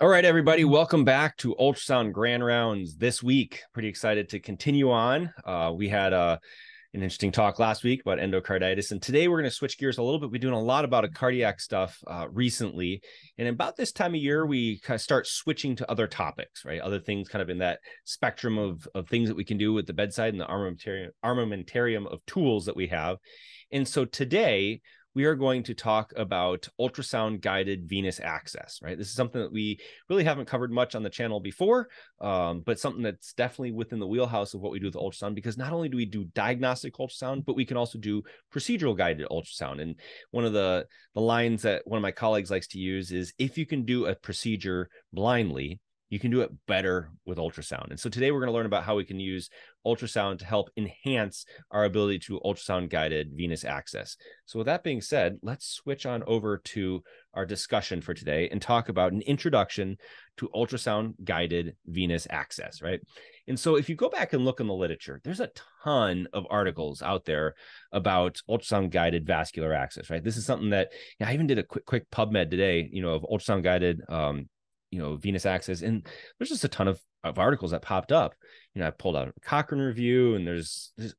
All right, everybody, welcome back to Ultrasound Grand Rounds this week. Pretty excited to continue on. Uh, we had uh, an interesting talk last week about endocarditis, and today we're going to switch gears a little bit. We're doing a lot about a cardiac stuff uh, recently, and about this time of year, we kind of start switching to other topics, right? Other things, kind of in that spectrum of of things that we can do with the bedside and the armamentarium, armamentarium of tools that we have. And so today we are going to talk about ultrasound guided venous access, right? This is something that we really haven't covered much on the channel before, um, but something that's definitely within the wheelhouse of what we do with ultrasound because not only do we do diagnostic ultrasound, but we can also do procedural guided ultrasound. And one of the, the lines that one of my colleagues likes to use is if you can do a procedure blindly, you can do it better with ultrasound. And so today we're going to learn about how we can use ultrasound to help enhance our ability to ultrasound guided venous access. So with that being said, let's switch on over to our discussion for today and talk about an introduction to ultrasound guided venous access, right? And so if you go back and look in the literature, there's a ton of articles out there about ultrasound guided vascular access, right? This is something that I even did a quick quick PubMed today, you know, of ultrasound guided um, you know venous access and there's just a ton of, of articles that popped up. You know i pulled out a cochrane review and there's, there's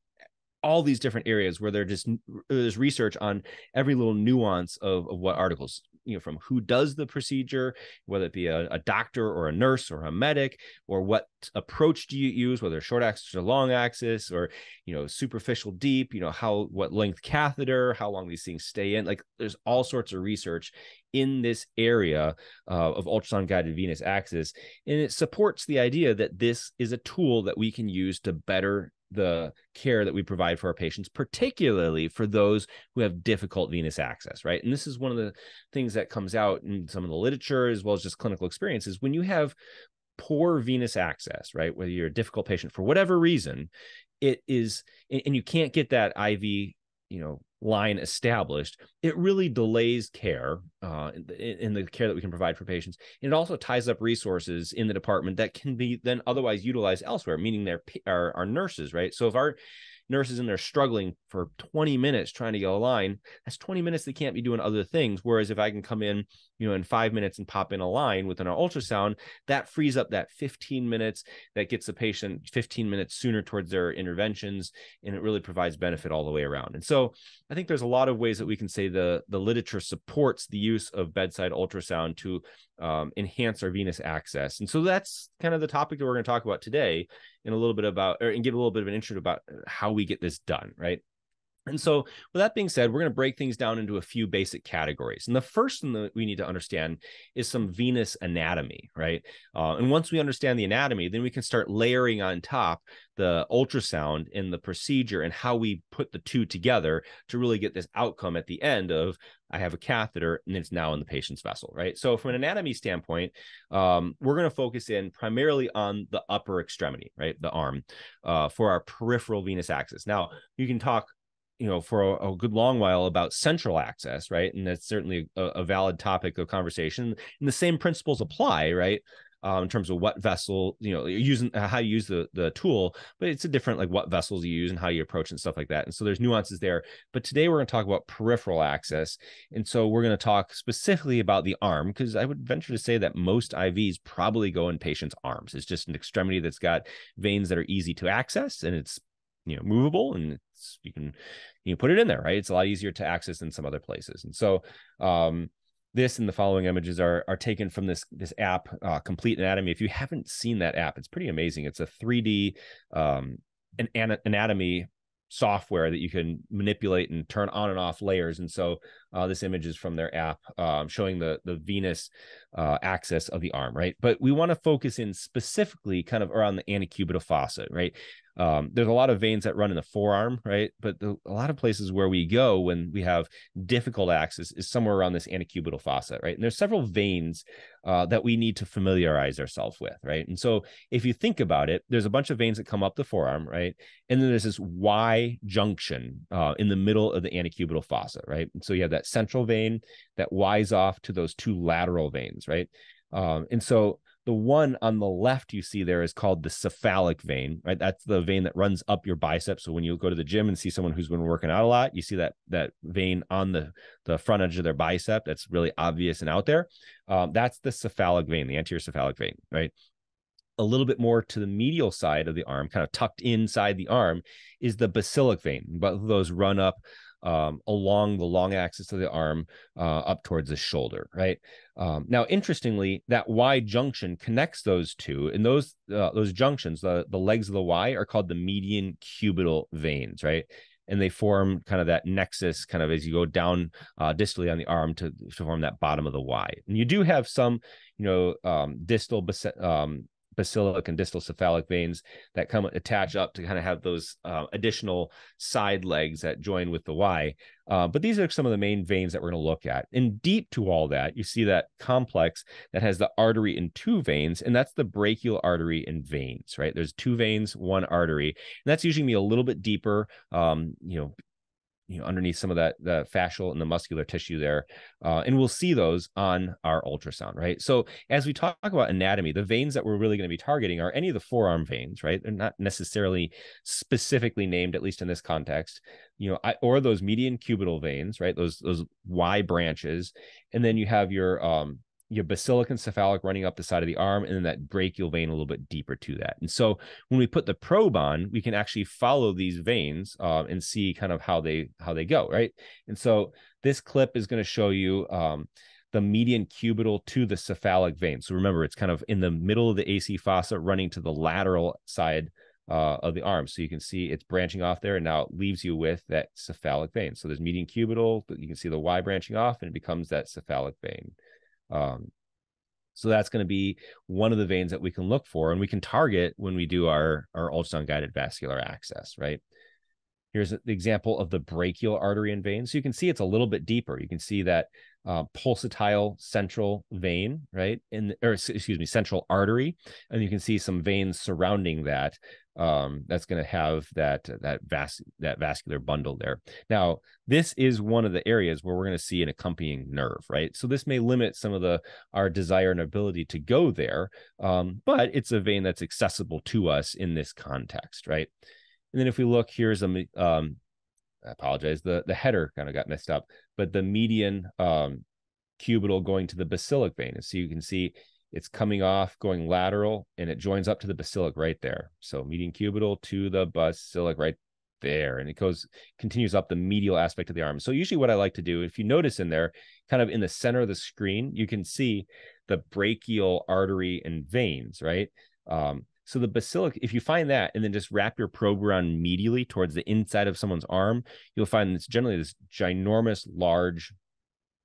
all these different areas where they're just there's research on every little nuance of, of what articles you know from who does the procedure whether it be a, a, doctor or a nurse or a medic or what approach do you use whether short access or long axis or you know superficial deep you know how what length catheter how long these things stay in. Like there's all sorts of research in this area uh, of ultrasound guided venous axis and it supports the idea that this is a tool that we can use to better the care that we provide for our patients, particularly for those who have difficult venous access, right? And this is one of the things that comes out in some of the literature as well as just clinical experiences. When you have poor venous access, right? Whether you're a difficult patient for whatever reason, it is, and you can't get that IV, you know, line established, it really delays care uh, in, in, the care that we can provide for patients. And it also ties up resources in the department that can be then otherwise utilized elsewhere, meaning their our, our nurses, right? So if our nurses in there struggling for 20 minutes trying to get a line, that's 20 minutes they can't be doing other things. Whereas if I can come in, you know, in five minutes and pop in a line within our ultrasound, that frees up that 15 minutes that gets the patient 15 minutes sooner towards their interventions. And it really provides benefit all the way around. And so I think there's a lot of ways that we can say the, the literature supports the use of bedside ultrasound to um, enhance our venous access. And so that's kind of the topic that we're going to talk about today and a little bit about, or, and give a little bit of an intro about uh, how we get this done, right? And so, with that being said, we're going to break things down into a few basic categories. And the first thing that we need to understand is some venous anatomy, right? Uh, and once we understand the anatomy, then we can start layering on top the ultrasound and the procedure and how we put the two together to really get this outcome at the end of I have a catheter and it's now in the patient's vessel, right? So, from an anatomy standpoint, um, we're going to focus in primarily on the upper extremity, right? The arm uh, for our peripheral venous access. Now, you can talk you know for a, a, good long while about central access right? And that's certainly a, a valid topic of conversation. And the same principles apply right? Um, in terms of what vessel you know using uh, how you use the the tool but it's a different like what vessels you use and how you approach and stuff like that. And so there's nuances there. But today we're going to talk about peripheral access. And so we're going to talk specifically about the arm because i would venture to say that most ivs probably go in patients arms. It's just an extremity that's got veins that are easy to access and it's you know movable and you can you can put it in there right? It's a lot easier to access than some other places. And so um this and the following images are are taken from this this app uh, complete anatomy. If you haven't seen that app it's pretty amazing. It's a 3d um an anatomy software that you can manipulate and turn on and off layers. And so uh, this image is from their app um, showing the the venous uh, axis of the arm, right? But we want to focus in specifically kind of around the antecubital fossa, right? Um, there's a lot of veins that run in the forearm, right? But the, a lot of places where we go when we have difficult access is somewhere around this antecubital fossa, right? And there's several veins uh, that we need to familiarize ourselves with, right? And so if you think about it, there's a bunch of veins that come up the forearm, right? And then there's this Y junction uh, in the middle of the antecubital fossa, right? And so you have that central vein that wise off to those two lateral veins, right? Um, and so The one on the left you see there is called the cephalic vein, right? That's the vein that runs up your bicep. So when you go to the gym and see someone who's been working out a lot, you see that that vein on the the front edge of their bicep. That's really obvious and out there. Um, that's the cephalic vein, the anterior cephalic vein, right? a little bit more to the medial side of the arm, kind of tucked inside the arm, is the basilic vein. Of those run up um, along the long axis of the arm uh, up towards the shoulder, right? Um, now, interestingly, that Y junction connects those two, and those uh, those junctions, the the legs of the Y, are called the median cubital veins, right? And they form kind of that nexus, kind of as you go down uh, distally on the arm to, to form that bottom of the Y. And you do have some, you know, um, distal um, basilic and distal cephalic veins that come attach up to kind of have those uh, additional side legs that join with the Y. Uh, but these are some of the main veins that we're going to look at. And deep to all that, you see that complex that has the artery and two veins, and that's the brachial artery and veins, right? There's two veins, one artery, and that's usually be a little bit deeper, um, you know, you know underneath some of that the fascial and the muscular tissue there uh, and we'll see those on our ultrasound right? So as we talk about anatomy the veins that we're really going to be targeting are any of the forearm veins right? They're not necessarily specifically named at least in this context you know or those median cubital veins right? Those those y branches. And then you have your um your basilic and cephalic running up the side of the arm, and then that brachial vein a little bit deeper to that. And so when we put the probe on, we can actually follow these veins uh, and see kind of how they how they go, right? And so this clip is going to show you um, the median cubital to the cephalic vein. So remember, it's kind of in the middle of the AC fossa, running to the lateral side uh, of the arm. So you can see it's branching off there, and now it leaves you with that cephalic vein. So there's median cubital, but you can see the Y branching off, and it becomes that cephalic vein. Um, so that's going to be one of the veins that we can look for and we can target when we do our, our ultrasound guided vascular access, right? Here's the example of the brachial artery and vein. So you can see it's a little bit deeper. You can see that uh, pulsatile central vein, right? In or excuse me, central artery, and you can see some veins surrounding that um, that's going to have that that vas- that vascular bundle there. Now, this is one of the areas where we're going to see an accompanying nerve, right? So this may limit some of the our desire and ability to go there, um, but it's a vein that's accessible to us in this context, right? And then if we look, here's a um, I apologize, the the header kind of got messed up, but the median um, cubital going to the basilic vein, and so you can see it's coming off, going lateral, and it joins up to the basilic right there. So median cubital to the basilic right there. And it goes, continues up the medial aspect of the arm. So usually what I like to do, if you notice in there, kind of in the center of the screen, you can see the brachial artery and veins, right? Um, so the basilic, if you find that and then just wrap your probe around medially towards the inside of someone's arm, you'll find it's generally this ginormous, large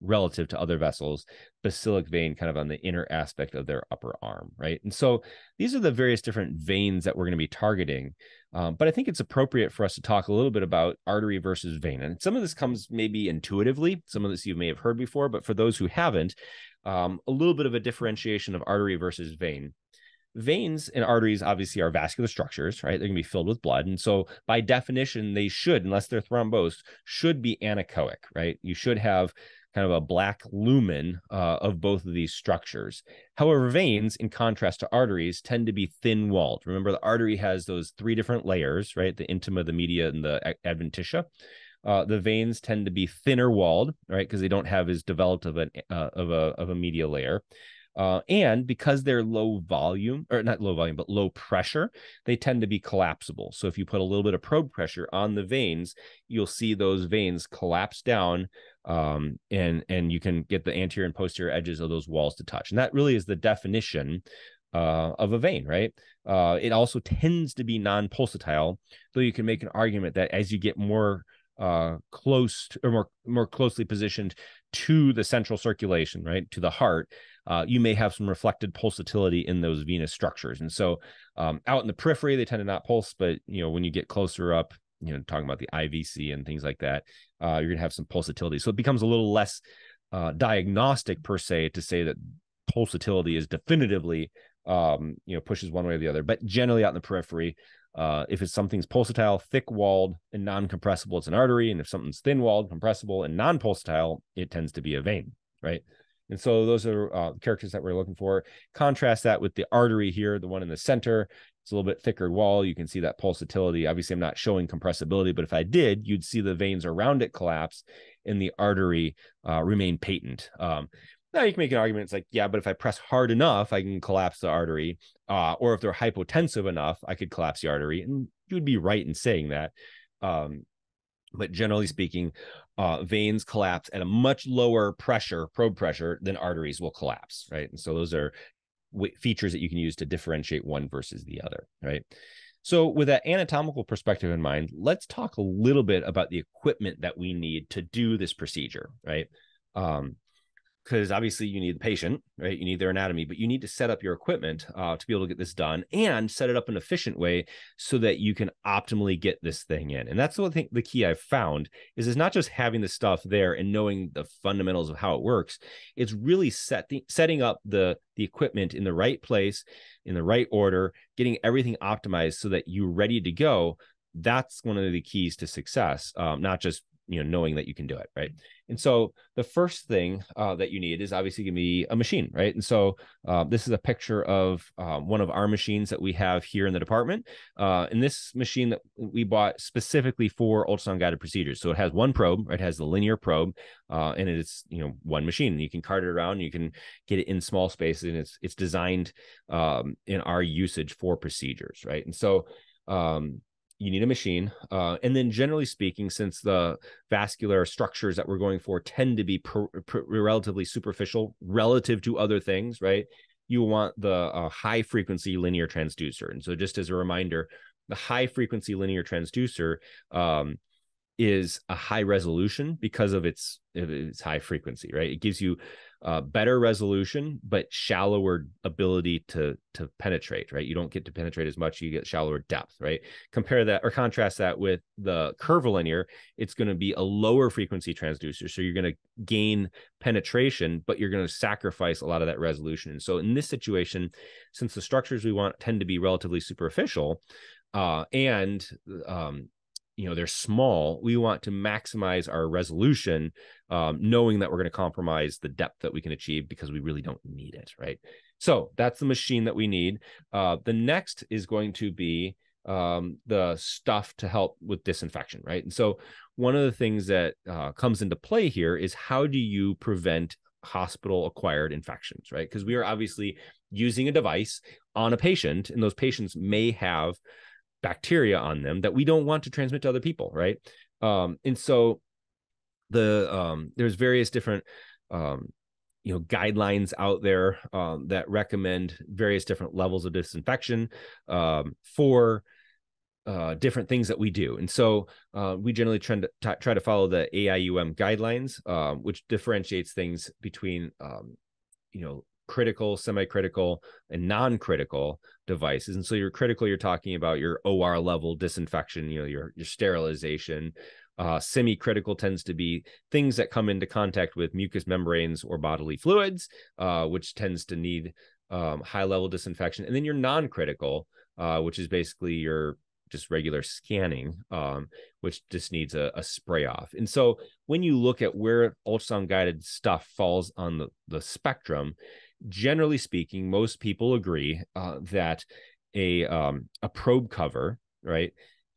relative to other vessels, basilic vein kind of on the inner aspect of their upper arm, right? And so these are the various different veins that we're going to be targeting. Um, but I think it's appropriate for us to talk a little bit about artery versus vein. And some of this comes maybe intuitively, some of this you may have heard before, but for those who haven't, um, a little bit of a differentiation of artery versus vein veins and arteries obviously are vascular structures right they're going to be filled with blood and so by definition they should unless they're thrombosed should be anechoic right you should have kind of a black lumen uh, of both of these structures. However, veins, in contrast to arteries, tend to be thin walled. Remember, the artery has those three different layers, right? The intima, the media, and the adventitia. Uh, the veins tend to be thinner walled, right? Because they don't have as developed of an uh, of a of a media layer. Uh, and because they're low volume, or not low volume, but low pressure, they tend to be collapsible. So if you put a little bit of probe pressure on the veins, you'll see those veins collapse down um, and and you can get the anterior and posterior edges of those walls to touch. And that really is the definition uh, of a vein, right? Uh, it also tends to be non-pulsatile, though you can make an argument that as you get more uh, close to, or more more closely positioned to the central circulation, right, to the heart, uh, you may have some reflected pulsatility in those venous structures. And so, um, out in the periphery, they tend to not pulse, but you know when you get closer up, you know, talking about the IVC and things like that, uh, you're going to have some pulsatility. So it becomes a little less uh, diagnostic per se to say that pulsatility is definitively, um, you know, pushes one way or the other. But generally out in the periphery, uh, if it's something's pulsatile, thick walled, and non compressible, it's an artery. And if something's thin walled, compressible, and non pulsatile, it tends to be a vein, right? And so those are uh, characters that we're looking for. Contrast that with the artery here, the one in the center. It's a little bit thicker wall. You can see that pulsatility. Obviously, I'm not showing compressibility, but if I did, you'd see the veins around it collapse and the artery uh, remain patent. Um, now you can make an argument. It's like, yeah, but if I press hard enough, I can collapse the artery. Uh, or if they're hypotensive enough, I could collapse the artery. And you would be right in saying that. Um, but generally speaking, uh, veins collapse at a much lower pressure, probe pressure, than arteries will collapse, right? And so those are w- features that you can use to differentiate one versus the other, right? So, with that anatomical perspective in mind, let's talk a little bit about the equipment that we need to do this procedure, right? Um, because obviously you need the patient, right? You need their anatomy, but you need to set up your equipment uh, to be able to get this done and set it up in an efficient way so that you can optimally get this thing in. And that's what I think the key I've found is is not just having the stuff there and knowing the fundamentals of how it works. It's really set the, setting up the the equipment in the right place, in the right order, getting everything optimized so that you're ready to go. That's one of the keys to success. Um, not just you know knowing that you can do it right? And so the first thing uh, that you need is obviously going to be a machine right? And so uh, this is a picture of um, one of our machines that we have here in the department. Uh, and this machine that we bought specifically for ultrasound guided procedures. So it has one probe right? it has the linear probe uh, and it's you know one machine. You can cart it around you can get it in small spaces and it's it's designed um, in our usage for procedures right? And so um, you need a machine. Uh, and then, generally speaking, since the vascular structures that we're going for tend to be relatively superficial relative to other things, right? You want the uh, high frequency linear transducer. And so, just as a reminder, the high frequency linear transducer um, is a high resolution because of its, its high frequency, right? It gives you uh, better resolution but shallower ability to to penetrate right? You don't get to penetrate as much you get shallower depth right? Compare that or contrast that with the curvilinear it's going to be a lower frequency transducer so you're going to gain penetration but you're going to sacrifice a lot of that resolution. And so in this situation since the structures we want tend to be relatively superficial uh, and um, you know they're small we want to maximize our resolution um, knowing that we're going to compromise the depth that we can achieve because we really don't need it right? So that's the machine that we need. Uh, the next is going to be um, the stuff to help with disinfection right? And so one of the things that uh, comes into play here is how do you prevent hospital acquired infections right? Because we are obviously using a device on a patient and those patients may have bacteria on them that we don't want to transmit to other people right um, and so the um, there's various different um, you know guidelines out there um, that recommend various different levels of disinfection um, for uh, different things that we do. And so uh, we generally try to t- try to follow the AIUM guidelines, um, which differentiates things between, um, you know, critical, semi-critical, and non-critical devices. And so you're critical, you're talking about your OR level disinfection, you know, your your sterilization. Uh, semi-critical tends to be things that come into contact with mucous membranes or bodily fluids, uh, which tends to need um, high level disinfection. And then your non-critical, uh, which is basically your just regular scanning, um, which just needs a, a, spray off. And so when you look at where ultrasound guided stuff falls on the, the spectrum, generally speaking, most people agree uh, that a um, a probe cover, right,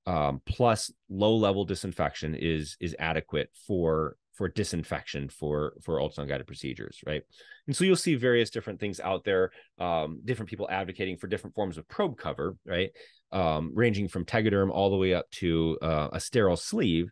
um, plus low level disinfection is is adequate for for disinfection for for ultrasound guided procedures, right? And so you'll see various different things out there, um, different people advocating for different forms of probe cover, right? Um, ranging from Tegaderm all the way up to uh, a sterile sleeve.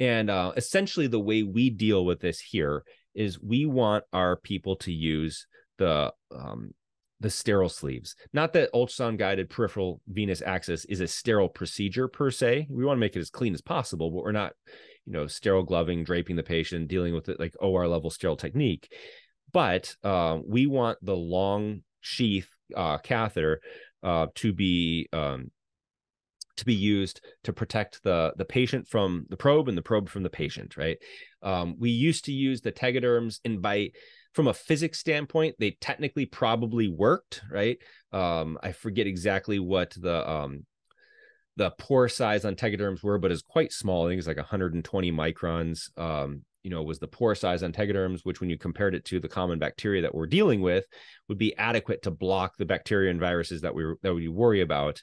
And uh, essentially, the way we deal with this here is we want our people to use the um, the sterile sleeves. Not that ultrasound guided peripheral venous access is a sterile procedure per se. We want to make it as clean as possible, but we're not, you know, sterile gloving, draping the patient, dealing with it like OR level sterile technique. But uh, we want the long sheath uh, catheter uh, to be um, to be used to protect the the patient from the probe and the probe from the patient. Right. Um, we used to use the tegaderms, and by from a physics standpoint, they technically probably worked, right? Um, I forget exactly what the um, the pore size on tegaderms were, but it's quite small. I think it's like 120 microns. Um, you know was the pore size on tegaderms which when you compared it to the common bacteria that we're dealing with would be adequate to block the bacteria and viruses that we that we worry about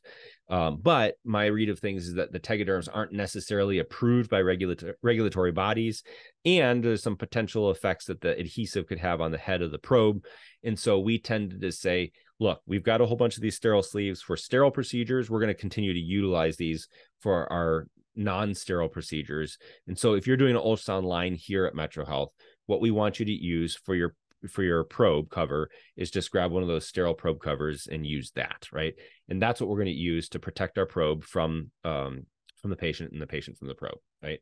um, but my read of things is that the tegaderms aren't necessarily approved by regulator- regulatory bodies and there's some potential effects that the adhesive could have on the head of the probe and so we tended to say look we've got a whole bunch of these sterile sleeves for sterile procedures we're going to continue to utilize these for our non-sterile procedures. And so if you're doing an ultrasound line here at MetroHealth, what we want you to use for your for your probe cover is just grab one of those sterile probe covers and use that, right? And that's what we're going to use to protect our probe from um, from the patient and the patient from the probe, right?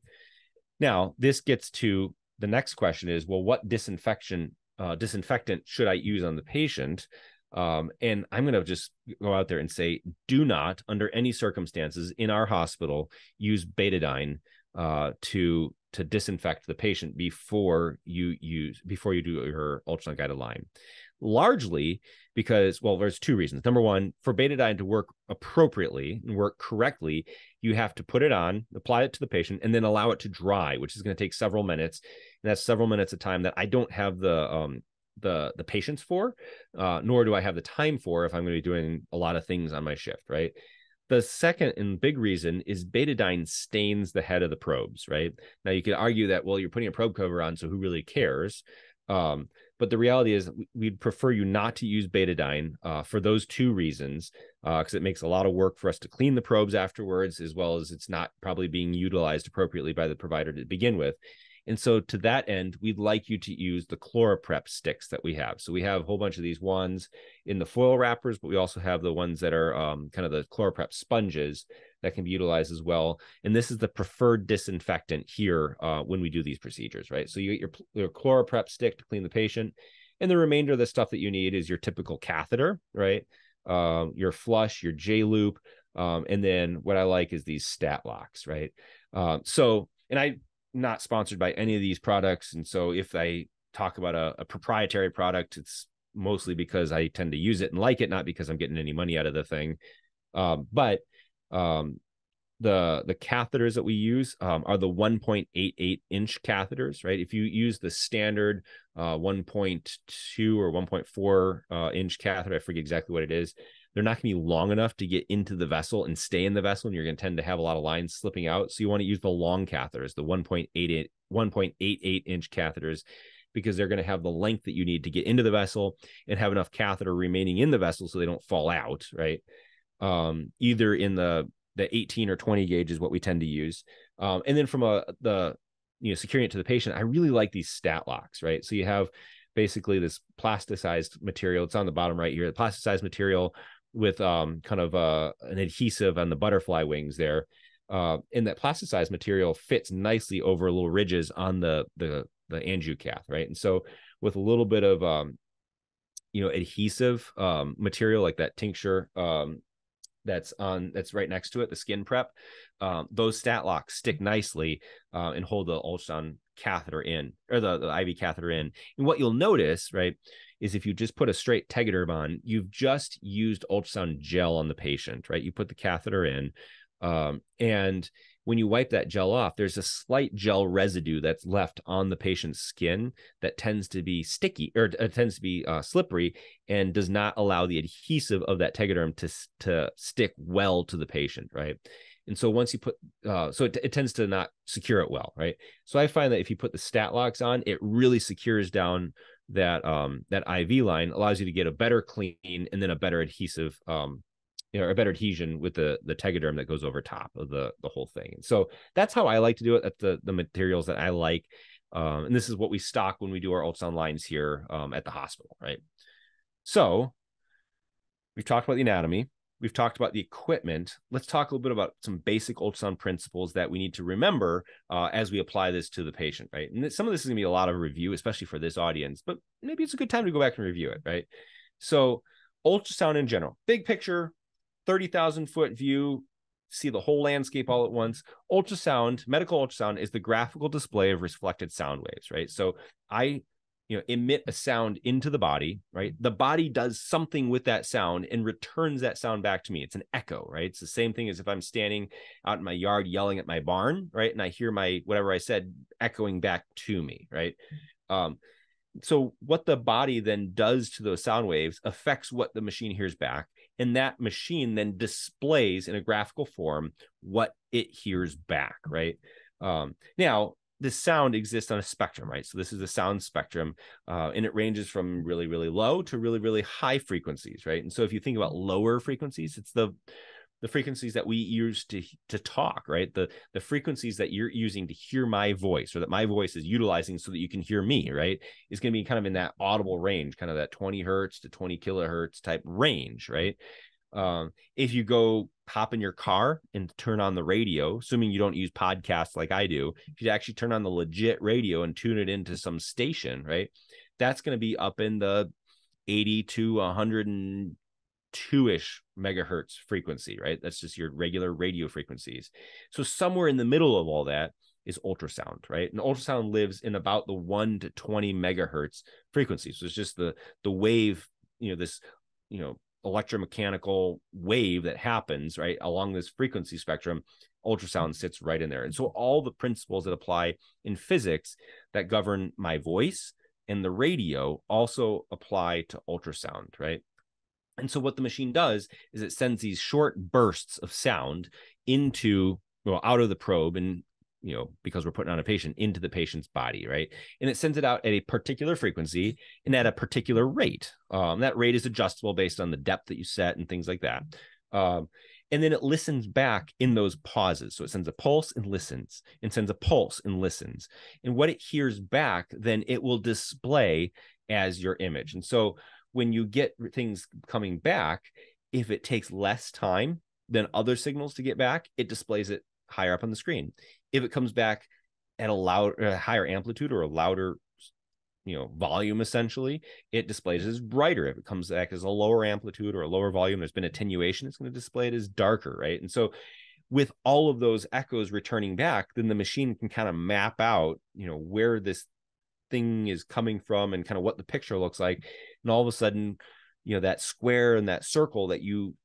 Now, this gets to the next question is, well, what disinfection uh, disinfectant should I use on the patient? Um, and I'm going to just go out there and say, do not, under any circumstances in our hospital, use betadine uh, to to disinfect the patient before you use before you do your ultrasound guided line. Largely because, well, there's two reasons. Number one, for betadine to work appropriately and work correctly, you have to put it on, apply it to the patient, and then allow it to dry, which is going to take several minutes. And that's several minutes of time that I don't have the um, the the patience for, uh, nor do I have the time for if I'm going to be doing a lot of things on my shift, right? The second and big reason is betadine stains the head of the probes, right? Now you could argue that well, you're putting a probe cover on, so who really cares? Um, but the reality is, we'd prefer you not to use betadine uh, for those two reasons, because uh, it makes a lot of work for us to clean the probes afterwards, as well as it's not probably being utilized appropriately by the provider to begin with. And so to that end, we'd like you to use the ChloraPrep sticks that we have. So we have a whole bunch of these ones in the foil wrappers, but we also have the ones that are um, kind of the ChloraPrep sponges that can be utilized as well. And this is the preferred disinfectant here uh, when we do these procedures, right? So you get your, your ChloraPrep stick to clean the patient. And the remainder of the stuff that you need is your typical catheter, right? Um, your flush, your J loop. Um, and then what I like is these stat locks, right? Um, so, and I not sponsored by any of these products. And so if I talk about a, a, proprietary product, it's mostly because I tend to use it and like it, not because I'm getting any money out of the thing. Um, but um, the the catheters that we use um, are the 1.88 inch catheters, right? If you use the standard uh, 1.2 or 1.4 uh, inch catheter, I forget exactly what it is they're not going to be long enough to get into the vessel and stay in the vessel. And you're going to tend to have a lot of lines slipping out. So you want to use the long catheters, the 1.88, 1.88 inch catheters, because they're going to have the length that you need to get into the vessel and have enough catheter remaining in the vessel so they don't fall out, right? Um, either in the the 18 or 20 gauge is what we tend to use. Um, and then from a the you know securing it to the patient, I really like these stat locks, right? So you have basically this plasticized material. It's on the bottom right here. The plasticized material with um, kind of uh, an adhesive on the butterfly wings there. Uh, and that plasticized material fits nicely over little ridges on the the the angiocath, right? And so with a little bit of um, you know adhesive um, material like that tincture um, that's on that's right next to it, the skin prep, um, those stat locks stick nicely uh, and hold the ultrasound catheter in or the, the IV catheter in. And what you'll notice, right, is if you just put a straight tegaderm on, you've just used ultrasound gel on the patient, right? You put the catheter in, um, and when you wipe that gel off, there's a slight gel residue that's left on the patient's skin that tends to be sticky or uh, tends to be uh, slippery and does not allow the adhesive of that tegaderm to to stick well to the patient, right? And so once you put, uh, so it, it tends to not secure it well, right? So I find that if you put the stat locks on, it really secures down that um that IV line, allows you to get a better clean and then a better adhesive um you know, a better adhesion with the the tegaderm that goes over top of the the whole thing. So that's how I like to do it. That's the the materials that I like. Um, and this is what we stock when we do our ultrasound lines here um, at the hospital, right? So we've talked about the anatomy. We've talked about the equipment. Let's talk a little bit about some basic ultrasound principles that we need to remember uh, as we apply this to the patient, right? And some of this is going to be a lot of review, especially for this audience, but maybe it's a good time to go back and review it, right? So, ultrasound in general, big picture, 30,000 foot view, see the whole landscape all at once. Ultrasound, medical ultrasound is the graphical display of reflected sound waves, right? So, I you know emit a sound into the body right? The body does something with that sound and returns that sound back to me. It's an echo right? It's the same thing as if i'm standing out in my yard yelling at my barn right? And i hear my whatever i said echoing back to me right? Um so what the body then does to those sound waves affects what the machine hears back and that machine then displays in a graphical form what it hears back right um, now this sound exists on a spectrum, right? So this is a sound spectrum, uh, and it ranges from really, really low to really, really high frequencies, right? And so if you think about lower frequencies, it's the the frequencies that we use to to talk, right? The the frequencies that you're using to hear my voice, or that my voice is utilizing so that you can hear me, right? Is going to be kind of in that audible range, kind of that 20 hertz to 20 kilohertz type range, right? Um, if you go hop in your car and turn on the radio, assuming you don't use podcasts like I do, if you actually turn on the legit radio and tune it into some station, right? That's going to be up in the 80 to 102 ish megahertz frequency, right? That's just your regular radio frequencies. So somewhere in the middle of all that is ultrasound, right? And ultrasound lives in about the 1 to 20 megahertz frequency. So it's just the the wave, you know, this, you know, electromechanical wave that happens right along this frequency spectrum ultrasound sits right in there and so all the principles that apply in physics that govern my voice and the radio also apply to ultrasound right and so what the machine does is it sends these short bursts of sound into well out of the probe and you know, because we're putting on a patient into the patient's body, right? And it sends it out at a particular frequency and at a particular rate. Um, that rate is adjustable based on the depth that you set and things like that. Um, and then it listens back in those pauses. So it sends a pulse and listens, and sends a pulse and listens. And what it hears back, then it will display as your image. And so when you get things coming back, if it takes less time than other signals to get back, it displays it higher up on the screen. If it comes back at a loud a higher amplitude or a louder you know volume essentially it displays as brighter. If it comes back as a lower amplitude or a lower volume there's been attenuation it's going to display it as darker right? And so with all of those echoes returning back then the machine can kind of map out you know where this thing is coming from and kind of what the picture looks like and all of a sudden you know that square and that circle that you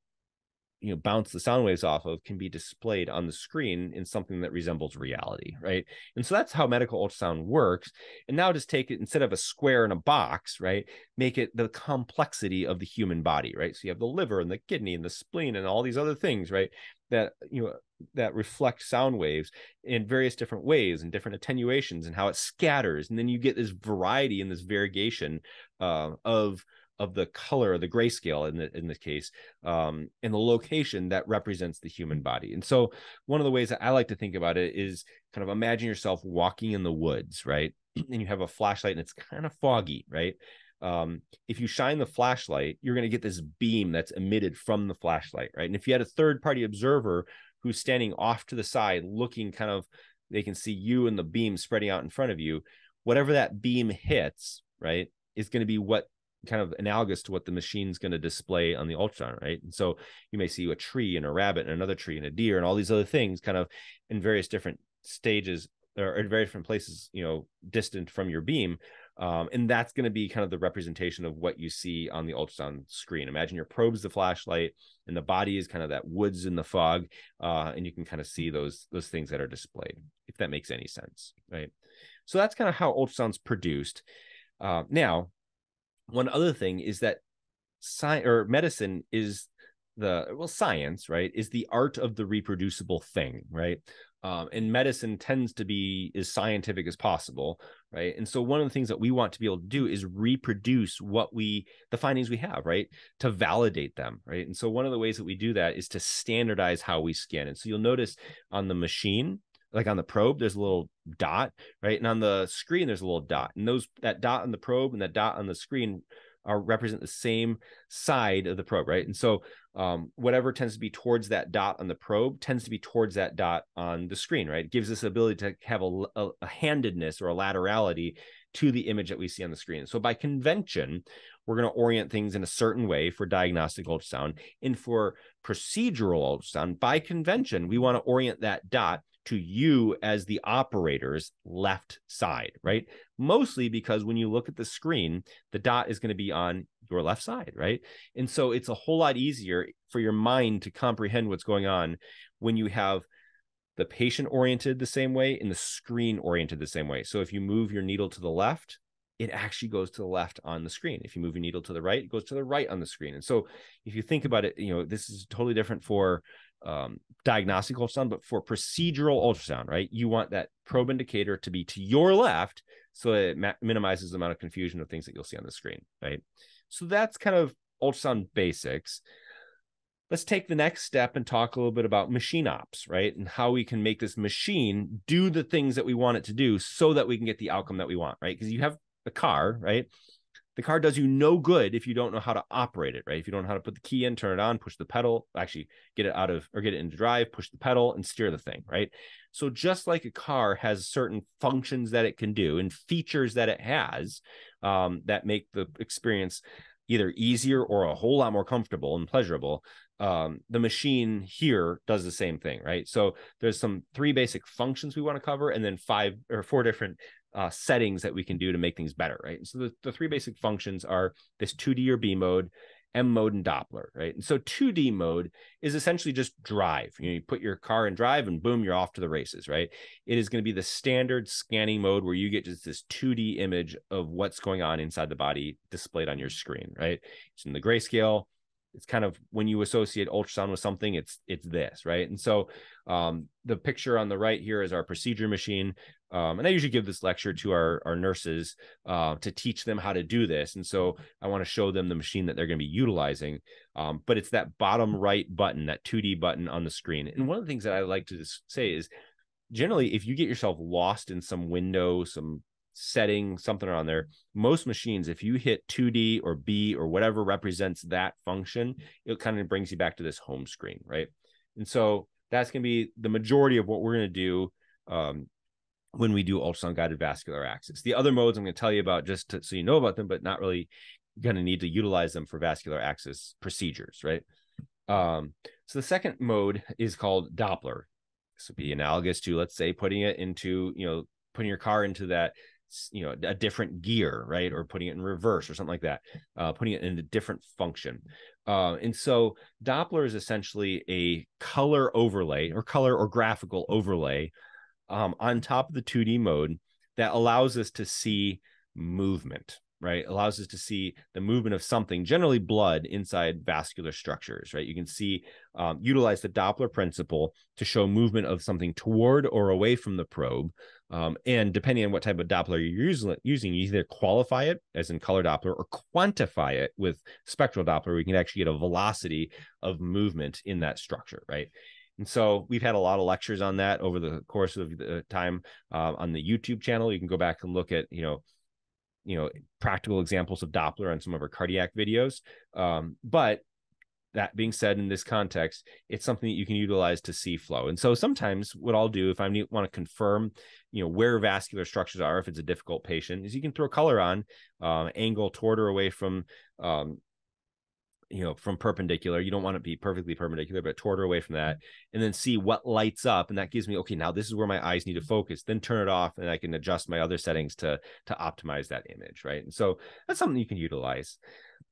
you know bounce the sound waves off of can be displayed on the screen in something that resembles reality right? And so that's how medical ultrasound works. And now just take it instead of a square in a box right make it the complexity of the human body right? So you have the liver and the kidney and the spleen and all these other things right that you know that reflect sound waves in various different ways and different attenuations and how it scatters and then you get this variety and this variegation uh, of of the color, of the grayscale in the, in this case, um, and the location that represents the human body. And so, one of the ways that I like to think about it is kind of imagine yourself walking in the woods, right? and you have a flashlight, and it's kind of foggy, right? Um, if you shine the flashlight, you're going to get this beam that's emitted from the flashlight, right? And if you had a third party observer who's standing off to the side, looking kind of, they can see you and the beam spreading out in front of you. Whatever that beam hits, right, is going to be what kind of analogous to what the machine's going to display on the ultrasound, right? And so you may see a tree and a rabbit and another tree and a deer and all these other things kind of in various different stages or in very different places, you know, distant from your beam. Um, and that's going to be kind of the representation of what you see on the ultrasound screen. Imagine your probe's the flashlight, and the body is kind of that woods in the fog, uh, and you can kind of see those those things that are displayed. If that makes any sense, right? So that's kind of how ultrasound's produced. Uh, now, one other thing is that science or medicine is the well science right is the art of the reproducible thing right um, and medicine tends to be as scientific as possible right? And so one of the things that we want to be able to do is reproduce what we the findings we have right? To validate them right? And so one of the ways that we do that is to standardize how we scan. And so you'll notice on the machine like on the probe there's a little dot right? And on the screen there's a little dot. And those that dot on the probe and that dot on the screen are represent the same side of the probe right? And so um, whatever tends to be towards that dot on the probe tends to be towards that dot on the screen right? It gives us the ability to have a, a, a handedness or a laterality to the image that we see on the screen. So by convention we're going to orient things in a certain way for diagnostic ultrasound and for procedural ultrasound by convention we want to orient that dot to you as the operator's left side, right? Mostly because when you look at the screen, the dot is going to be on your left side, right? And so it's a whole lot easier for your mind to comprehend what's going on when you have the patient oriented the same way and the screen oriented the same way. So if you move your needle to the left, it actually goes to the left on the screen. If you move your needle to the right, it goes to the right on the screen. And so if you think about it, you know, this is totally different for um, diagnostic ultrasound, but for procedural ultrasound, right? You want that probe indicator to be to your left so it ma- minimizes the amount of confusion of things that you'll see on the screen, right? So that's kind of ultrasound basics. Let's take the next step and talk a little bit about machine ops, right? And how we can make this machine do the things that we want it to do so that we can get the outcome that we want, right? Because you have a car, right? The car does you no good if you don't know how to operate it, right? If you don't know how to put the key in, turn it on, push the pedal, actually get it out of or get it into drive, push the pedal and steer the thing, right? So just like a car has certain functions that it can do and features that it has um, that make the experience either easier or a whole lot more comfortable and pleasurable um, the machine here does the same thing right so there's some three basic functions we want to cover and then five or four different uh, settings that we can do to make things better, right? so the, the three basic functions are this 2D or B mode, M mode, and Doppler, right? And so 2D mode is essentially just drive. You know, you put your car in drive and boom, you're off to the races, right? It is going to be the standard scanning mode where you get just this 2D image of what's going on inside the body displayed on your screen, right? It's in the grayscale it's kind of when you associate ultrasound with something it's it's this right? And so um, the picture on the right here is our procedure machine. Um, and i usually give this lecture to our our nurses uh, to teach them how to do this. And so i want to show them the machine that they're going to be utilizing. Um, but it's that bottom right button that 2d button on the screen. And one of the things that i like to say is generally if you get yourself lost in some window some setting something on there. Most machines if you hit 2d or b or whatever represents that function it kind of brings you back to this home screen right? And so that's going to be the majority of what we're going to do um, when we do ultrasound guided vascular access. The other modes i'm going to tell you about just to, so you know about them but not really going to need to utilize them for vascular access procedures right? Um, so the second mode is called doppler. This would be analogous to let's say putting it into you know putting your car into that you know a different gear right? Or putting it in reverse or something like that uh, putting it in a different function. Uh, and so doppler is essentially a color overlay or color or graphical overlay um, on top of the 2d mode that allows us to see movement right? Allows us to see the movement of something generally blood inside vascular structures right? You can see um, utilize the doppler principle to show movement of something toward or away from the probe um, and depending on what type of doppler you're using, you either qualify it as in color doppler or quantify it with spectral doppler we can actually get a velocity of movement in that structure right? And so we've had a lot of lectures on that over the course of the time uh, on the YouTube channel. You can go back and look at, you know, you know practical examples of doppler on some of our cardiac videos. Um, but that being said in this context it's something that you can utilize to see flow. And so sometimes what i'll do if i want to confirm you know where vascular structures are if it's a difficult patient is you can throw color on um, angle toward or away from um, you know from perpendicular you don't want to be perfectly perpendicular but toward or away from that and then see what lights up and that gives me okay now this is where my eyes need to focus then turn it off and i can adjust my other settings to to optimize that image right? And so that's something you can utilize.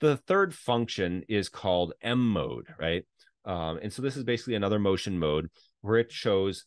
The third function is called m mode right? Um, and so this is basically another motion mode where it shows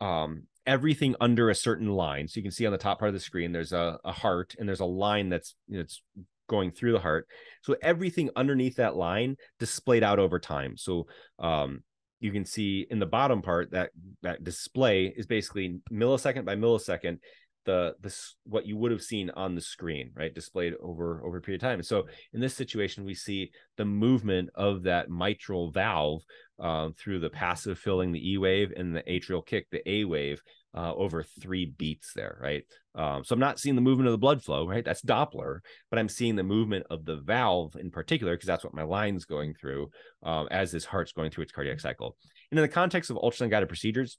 um, everything under a certain line. So you can see on the top part of the screen, there's a, a heart and there's a line that's that's going through the heart. So everything underneath that line displayed out over time. So um, you can see in the bottom part that that display is basically millisecond by millisecond the this what you would have seen on the screen right displayed over over a period of time so in this situation we see the movement of that mitral valve uh, through the passive filling the e wave and the atrial kick the a wave uh, over three beats there, right? Um, so I'm not seeing the movement of the blood flow, right? That's Doppler, but I'm seeing the movement of the valve in particular because that's what my line's going through um, as this heart's going through its cardiac cycle. And in the context of ultrasound guided procedures,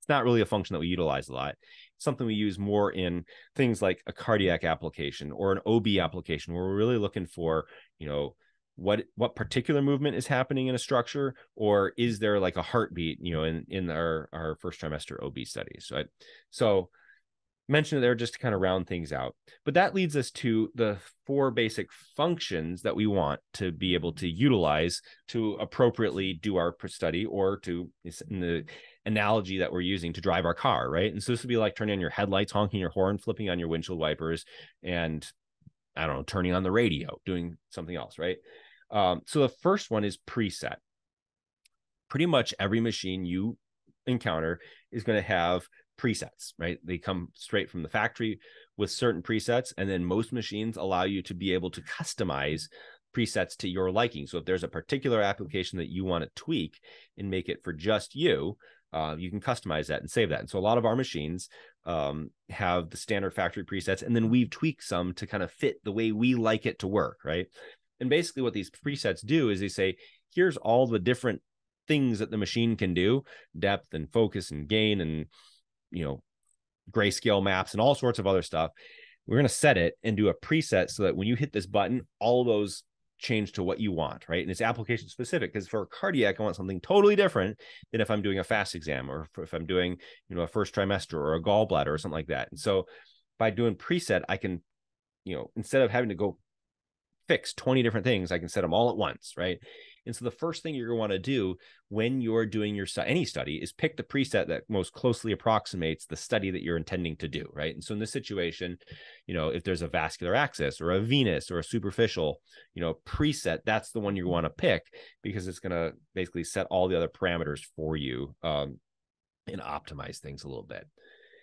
it's not really a function that we utilize a lot. It's something we use more in things like a cardiac application or an OB application where we're really looking for, you know, what what particular movement is happening in a structure or is there like a heartbeat you know in in our our first trimester ob studies right? So mention it there just to kind of round things out. But that leads us to the four basic functions that we want to be able to utilize to appropriately do our study or to in the analogy that we're using to drive our car right? And so this would be like turning on your headlights honking your horn flipping on your windshield wipers and i don't know turning on the radio doing something else right um, so the first one is preset. Pretty much every machine you encounter is going to have presets, right? They come straight from the factory with certain presets. And then most machines allow you to be able to customize presets to your liking. So if there's a particular application that you want to tweak and make it for just you, uh, you can customize that and save that. And so a lot of our machines um, have the standard factory presets, and then we've tweaked some to kind of fit the way we like it to work, right? And basically, what these presets do is they say, here's all the different things that the machine can do depth and focus and gain and, you know, grayscale maps and all sorts of other stuff. We're going to set it and do a preset so that when you hit this button, all those change to what you want, right? And it's application specific because for a cardiac, I want something totally different than if I'm doing a fast exam or if I'm doing, you know, a first trimester or a gallbladder or something like that. And so by doing preset, I can, you know, instead of having to go fix 20 different things. I can set them all at once, right? And so the first thing you're going to want to do when you're doing your any study is pick the preset that most closely approximates the study that you're intending to do, right? And so in this situation, you know, if there's a vascular access or a venous or a superficial, you know, preset, that's the one you want to pick because it's going to basically set all the other parameters for you um, and optimize things a little bit.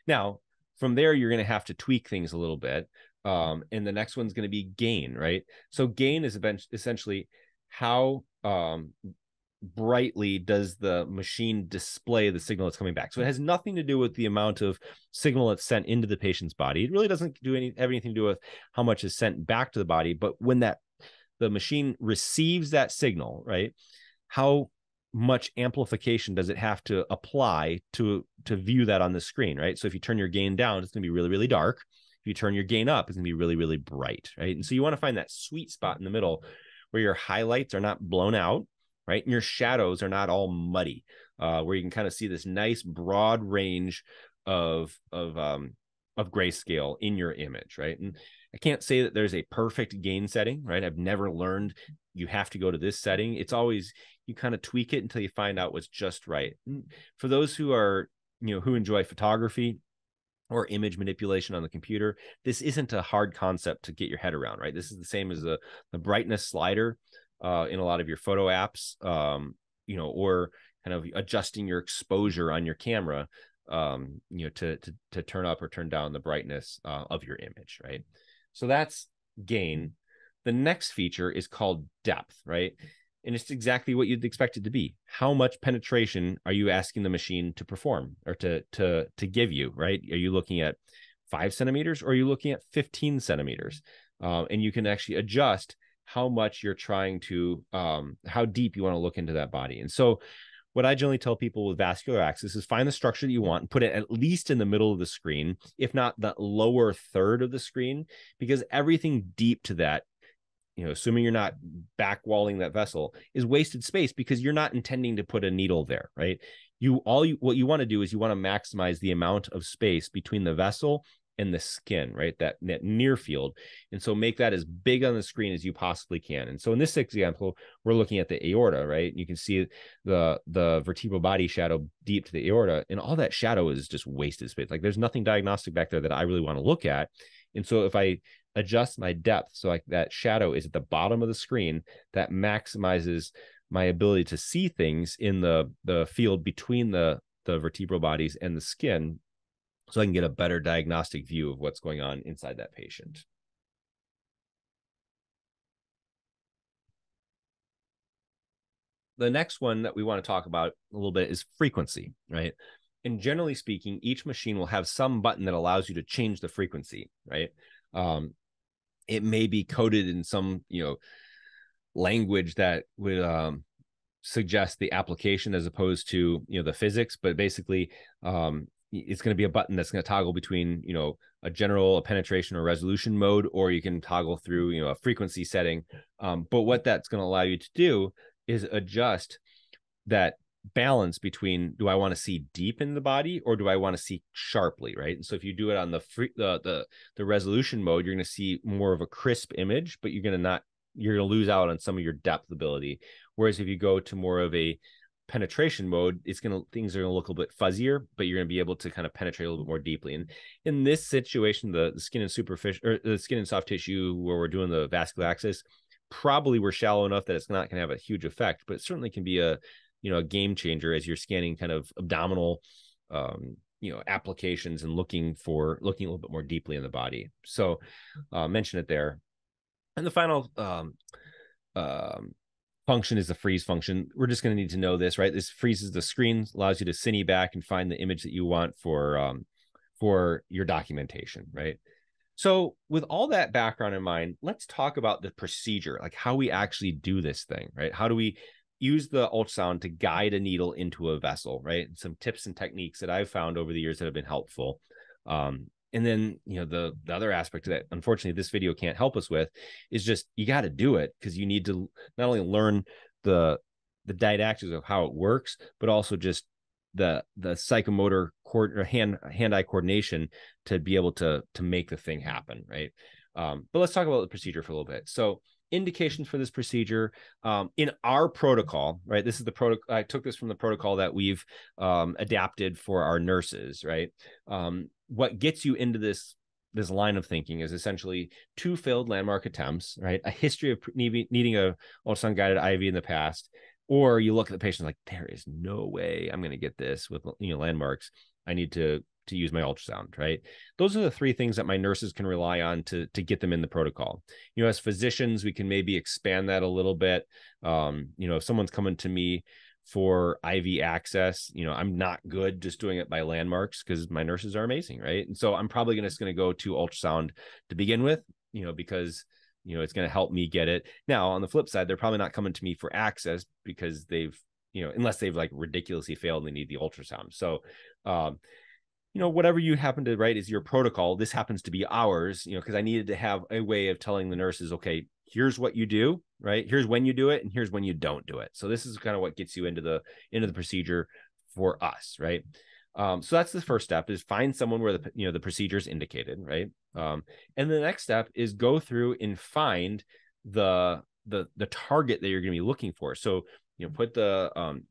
Now, from there, you're going to have to tweak things a little bit um, and the next one's going to be gain, right? So gain is essentially how um, brightly does the machine display the signal that's coming back. So it has nothing to do with the amount of signal that's sent into the patient's body. It really doesn't do any have anything to do with how much is sent back to the body, but when that the machine receives that signal, right? How much amplification does it have to apply to to view that on the screen, right? So if you turn your gain down, it's going to be really really dark you turn your gain up, it's gonna be really, really bright, right? And so you want to find that sweet spot in the middle where your highlights are not blown out, right? And your shadows are not all muddy, uh, where you can kind of see this nice broad range of of um of grayscale in your image, right? And I can't say that there's a perfect gain setting, right? I've never learned you have to go to this setting. It's always you kind of tweak it until you find out what's just right. And for those who are, you know, who enjoy photography, or image manipulation on the computer. This isn't a hard concept to get your head around, right? This is the same as the the brightness slider uh, in a lot of your photo apps, um, you know, or kind of adjusting your exposure on your camera, um, you know, to to to turn up or turn down the brightness uh, of your image, right? So that's gain. The next feature is called depth, right? And it's exactly what you'd expect it to be. How much penetration are you asking the machine to perform or to to to give you right? Are you looking at five centimeters or are you looking at 15 centimeters? Uh, and you can actually adjust how much you're trying to um, how deep you want to look into that body. And so what I generally tell people with vascular access is find the structure that you want and put it at least in the middle of the screen, if not the lower third of the screen, because everything deep to that you know, assuming you're not back walling that vessel, is wasted space because you're not intending to put a needle there, right? You all you what you want to do is you want to maximize the amount of space between the vessel and the skin, right? That, that near field. And so make that as big on the screen as you possibly can. And so in this example, we're looking at the aorta, right? You can see the the vertebral body shadow deep to the aorta, and all that shadow is just wasted space. Like there's nothing diagnostic back there that I really want to look at. And so if I adjust my depth so like that shadow is at the bottom of the screen that maximizes my ability to see things in the the field between the the vertebral bodies and the skin so I can get a better diagnostic view of what's going on inside that patient. The next one that we want to talk about a little bit is frequency, right? And generally speaking, each machine will have some button that allows you to change the frequency, right? Um, it may be coded in some you know language that would um, suggest the application as opposed to you know the physics but basically um, it's going to be a button that's going to toggle between you know a general a penetration or resolution mode or you can toggle through you know a frequency setting. Um, but what that's going to allow you to do is adjust that balance between do i want to see deep in the body or do i want to see sharply right and so if you do it on the free the the, the resolution mode you're going to see more of a crisp image but you're going to not you're going to lose out on some of your depth ability whereas if you go to more of a penetration mode, it's gonna things are gonna look a little bit fuzzier, but you're gonna be able to kind of penetrate a little bit more deeply. And in this situation, the, the skin and superficial or the skin and soft tissue where we're doing the vascular access, probably we're shallow enough that it's not gonna have a huge effect, but it certainly can be a you know a game changer as you're scanning kind of abdominal um you know applications and looking for looking a little bit more deeply in the body. So uh mention it there. And the final um um function is the freeze function. We're just going to need to know this, right? This freezes the screen, allows you to cine back and find the image that you want for um, for your documentation, right? So, with all that background in mind, let's talk about the procedure, like how we actually do this thing, right? How do we use the ultrasound to guide a needle into a vessel, right? Some tips and techniques that I've found over the years that have been helpful. Um, and then you know the the other aspect that unfortunately this video can't help us with is just you got to do it because you need to not only learn the the didactics of how it works but also just the the psychomotor cord or hand hand eye coordination to be able to to make the thing happen right um, but let's talk about the procedure for a little bit so indications for this procedure um, in our protocol right this is the protocol i took this from the protocol that we've um, adapted for our nurses right um, what gets you into this this line of thinking is essentially two failed landmark attempts, right? A history of needing a ultrasound guided IV in the past, or you look at the patient like there is no way I'm going to get this with you know landmarks. I need to to use my ultrasound, right? Those are the three things that my nurses can rely on to to get them in the protocol. You know, as physicians, we can maybe expand that a little bit. Um, you know, if someone's coming to me for IV access. You know, I'm not good just doing it by landmarks because my nurses are amazing, right? And so I'm probably gonna, just going to go to ultrasound to begin with, you know, because you know it's going to help me get it. Now, on the flip side, they're probably not coming to me for access because they've, you know, unless they've like ridiculously failed they need the ultrasound. So, um, you know, whatever you happen to write is your protocol. This happens to be ours, you know, because I needed to have a way of telling the nurses, okay, here's what you do right? Here's when you do it and here's when you don't do it. So this is kind of what gets you into the into the procedure for us right? Um, so that's the first step is find someone where the you know the procedure is indicated right? Um, and the next step is go through and find the the the target that you're going to be looking for. So you know put the um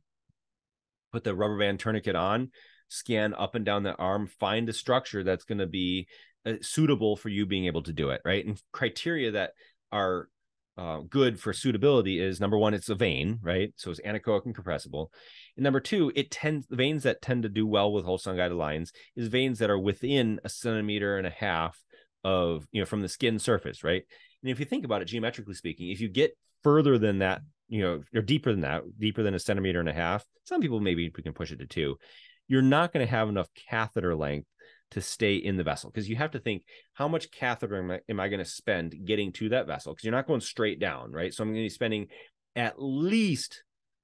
put the rubber band tourniquet on scan up and down the arm find a structure that's going to be uh, suitable for you being able to do it right and criteria that are uh, good for suitability is number one, it's a vein, right? So it's anechoic and compressible. And number two, it tends veins that tend to do well with ultrasound guided lines is veins that are within a centimeter and a half of you know from the skin surface, right? And if you think about it, geometrically speaking, if you get further than that, you know, or deeper than that, deeper than a centimeter and a half, some people maybe we can push it to two. You're not going to have enough catheter length to stay in the vessel because you have to think how much catheter am I, I going to spend getting to that vessel? Because you're not going straight down right? So i'm going to be spending at least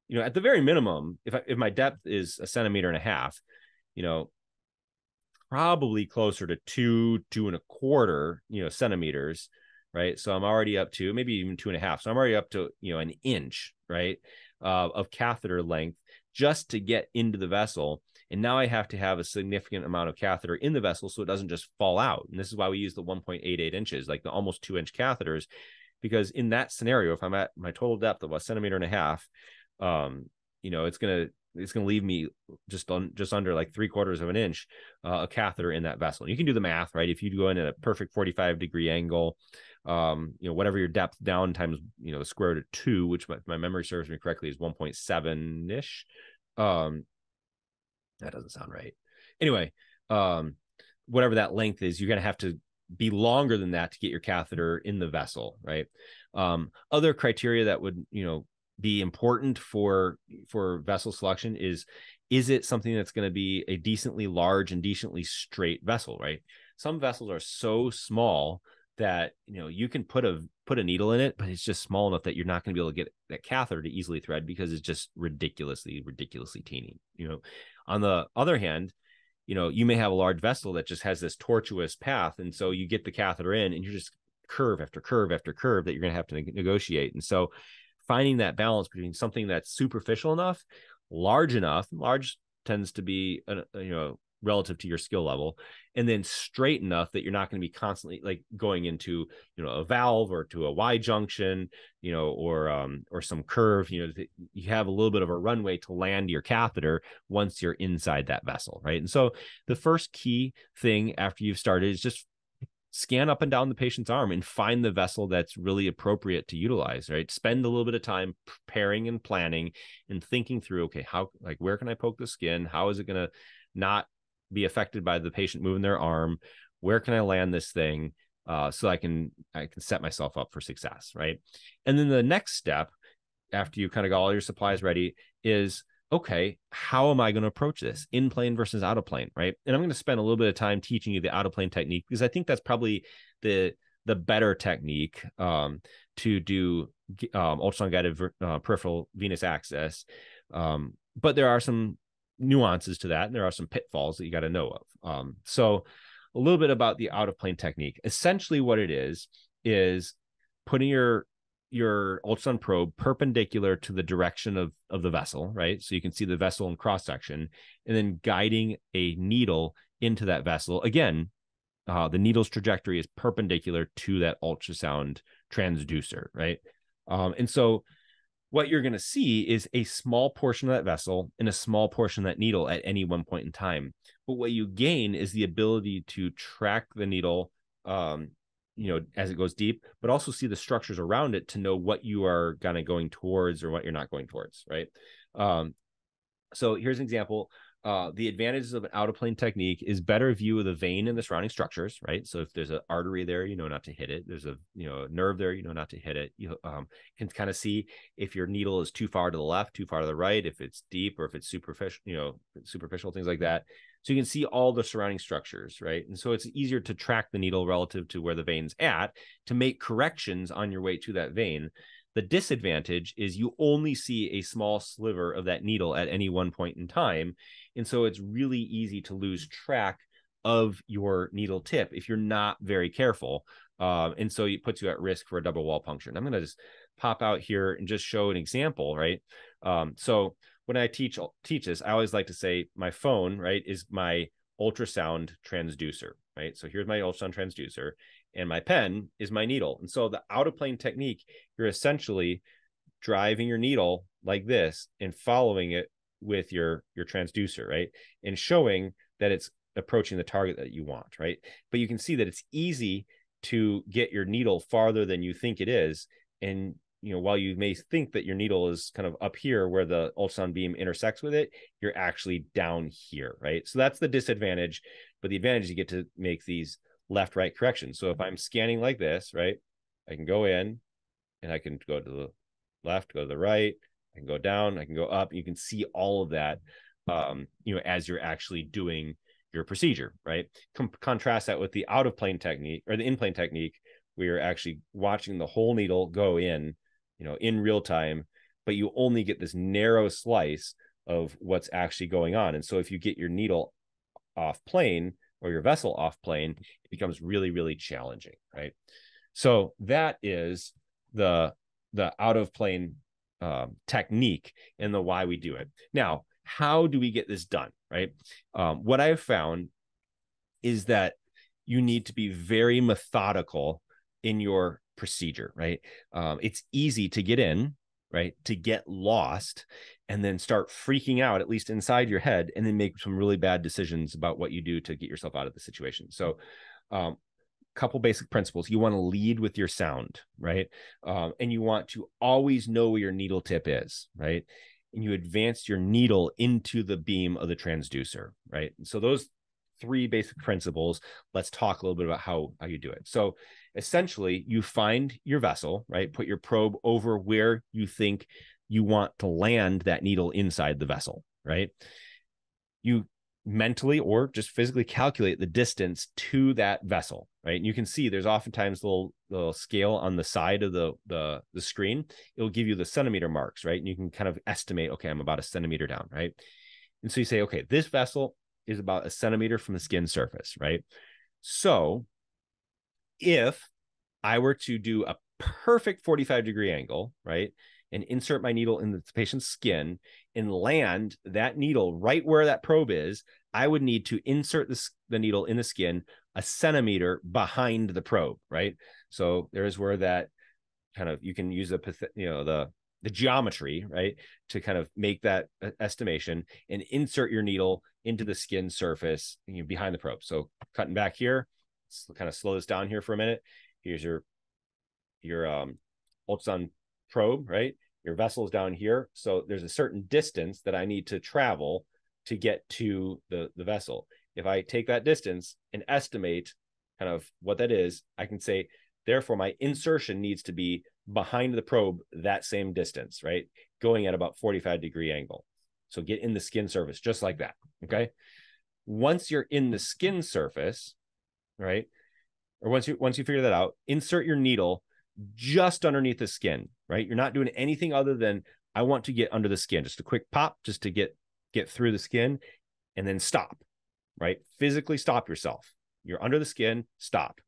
you know at the very minimum if I, if my depth is a centimeter and a half you know probably closer to two two and a quarter you know centimeters right? So i'm already up to maybe even two and a half so i'm already up to you know an inch right uh, of catheter length just to get into the vessel and now I have to have a significant amount of catheter in the vessel so it doesn't just fall out. And this is why we use the 1.88 inches, like the almost two inch catheters, because in that scenario, if I'm at my total depth of a centimeter and a half, um, you know, it's gonna it's gonna leave me just on just under like three quarters of an inch uh, a catheter in that vessel. You can do the math, right? If you go in at a perfect 45 degree angle, um, you know, whatever your depth down times, you know, the square root of two, which my, my memory serves me correctly is 1.7 ish. Um, that doesn't sound right. Anyway, um, whatever that length is, you're going to have to be longer than that to get your catheter in the vessel, right? Um, other criteria that would, you know, be important for for vessel selection is is it something that's going to be a decently large and decently straight vessel, right? Some vessels are so small that you know you can put a put a needle in it, but it's just small enough that you're not going to be able to get that catheter to easily thread because it's just ridiculously ridiculously teeny. You know, on the other hand, you know, you may have a large vessel that just has this tortuous path. And so you get the catheter in and you're just curve after curve after curve that you're going to have to negotiate. And so finding that balance between something that's superficial enough, large enough, large tends to be, you know, relative to your skill level and then straight enough that you're not going to be constantly like going into you know a valve or to a y junction you know or um or some curve you know you have a little bit of a runway to land your catheter once you're inside that vessel right? And so the first key thing after you've started is just scan up and down the patient's arm and find the vessel that's really appropriate to utilize right? Spend a little bit of time preparing and planning and thinking through okay how like where can i poke the skin? How is it going to not be affected by the patient moving their arm where can i land this thing uh, so i can i can set myself up for success right and then the next step after you kind of got all your supplies ready is okay, how am I going to approach this in plane versus out of plane, right? And I'm going to spend a little bit of time teaching you the out of plane technique because I think that's probably the the better technique um, to do um, ultrasound guided uh, peripheral venous access. Um, but there are some nuances to that, and there are some pitfalls that you got to know of. Um, so, a little bit about the out of plane technique. Essentially, what it is is putting your your ultrasound probe perpendicular to the direction of of the vessel, right? So you can see the vessel in cross section, and then guiding a needle into that vessel. Again, uh, the needle's trajectory is perpendicular to that ultrasound transducer, right? Um, and so what you're going to see is a small portion of that vessel and a small portion of that needle at any one point in time. But what you gain is the ability to track the needle um, you know as it goes deep but also see the structures around it to know what you are kind of going towards or what you're not going towards right um so here's an example uh, the advantages of an out of plane technique is better view of the vein and the surrounding structures, right? So if there's an artery there, you know not to hit it. There's a you know a nerve there, you know not to hit it. You um, can kind of see if your needle is too far to the left, too far to the right, if it's deep or if it's superficial, you know, superficial things like that. So you can see all the surrounding structures, right? And so it's easier to track the needle relative to where the vein's at to make corrections on your way to that vein. The disadvantage is you only see a small sliver of that needle at any one point in time. And so it's really easy to lose track of your needle tip if you're not very careful. Um, and so it puts you at risk for a double wall puncture. And I'm going to just pop out here and just show an example, right? Um, so when I teach teach this, I always like to say my phone, right, is my ultrasound transducer, right? So here's my ultrasound transducer, and my pen is my needle. And so the out of plane technique, you're essentially driving your needle like this and following it with your your transducer, right? And showing that it's approaching the target that you want, right? But you can see that it's easy to get your needle farther than you think it is and you know, while you may think that your needle is kind of up here where the ultrasound beam intersects with it, you're actually down here, right? So that's the disadvantage. But the advantage you get to make these left right corrections. So if I'm scanning like this, right, I can go in and I can go to the left, go to the right, I can go down, I can go up. You can see all of that, um, you know, as you're actually doing your procedure, right? Com- contrast that with the out of plane technique or the in plane technique, where you're actually watching the whole needle go in you know in real time but you only get this narrow slice of what's actually going on and so if you get your needle off plane or your vessel off plane it becomes really really challenging right? So that is the the out of plane um, technique and the why we do it. Now how do we get this done right? Um, what i've found is that you need to be very methodical in your procedure, right? Um, it's easy to get in, right? To get lost and then start freaking out, at least inside your head, and then make some really bad decisions about what you do to get yourself out of the situation. So, um, couple basic principles you want to lead with your sound right um, and you want to always know where your needle tip is right and you advance your needle into the beam of the transducer right and so those three basic principles let's talk a little bit about how how you do it so essentially you find your vessel, right? Put your probe over where you think you want to land that needle inside the vessel, right? You mentally or just physically calculate the distance to that vessel, right? And you can see there's oftentimes little, little scale on the side of the, the the screen. It'll give you the centimeter marks, right? And you can kind of estimate, okay, I'm about a centimeter down, right? And so you say, okay, this vessel is about a centimeter from the skin surface, right? So if I were to do a perfect 45 degree angle, right? And insert my needle in the patient's skin and land that needle right where that probe is, I would need to insert the, the needle in the skin a centimeter behind the probe, right? So there's where that kind of you can use the you know the the geometry, right, to kind of make that estimation and insert your needle into the skin surface you know, behind the probe. So cutting back here, kind of slow this down here for a minute. Here's your your um ultrasound probe, right? Your vessel is down here. So there's a certain distance that I need to travel to get to the, the vessel. If I take that distance and estimate kind of what that is, I can say, therefore, my insertion needs to be behind the probe that same distance, right? Going at about 45 degree angle. So get in the skin surface just like that. Okay. Once you're in the skin surface, right? Or once you once you figure that out, insert your needle just underneath the skin, right? You're not doing anything other than I want to get under the skin, just a quick pop, just to get get through the skin, and then stop, right? Physically stop yourself. You're under the skin, stop.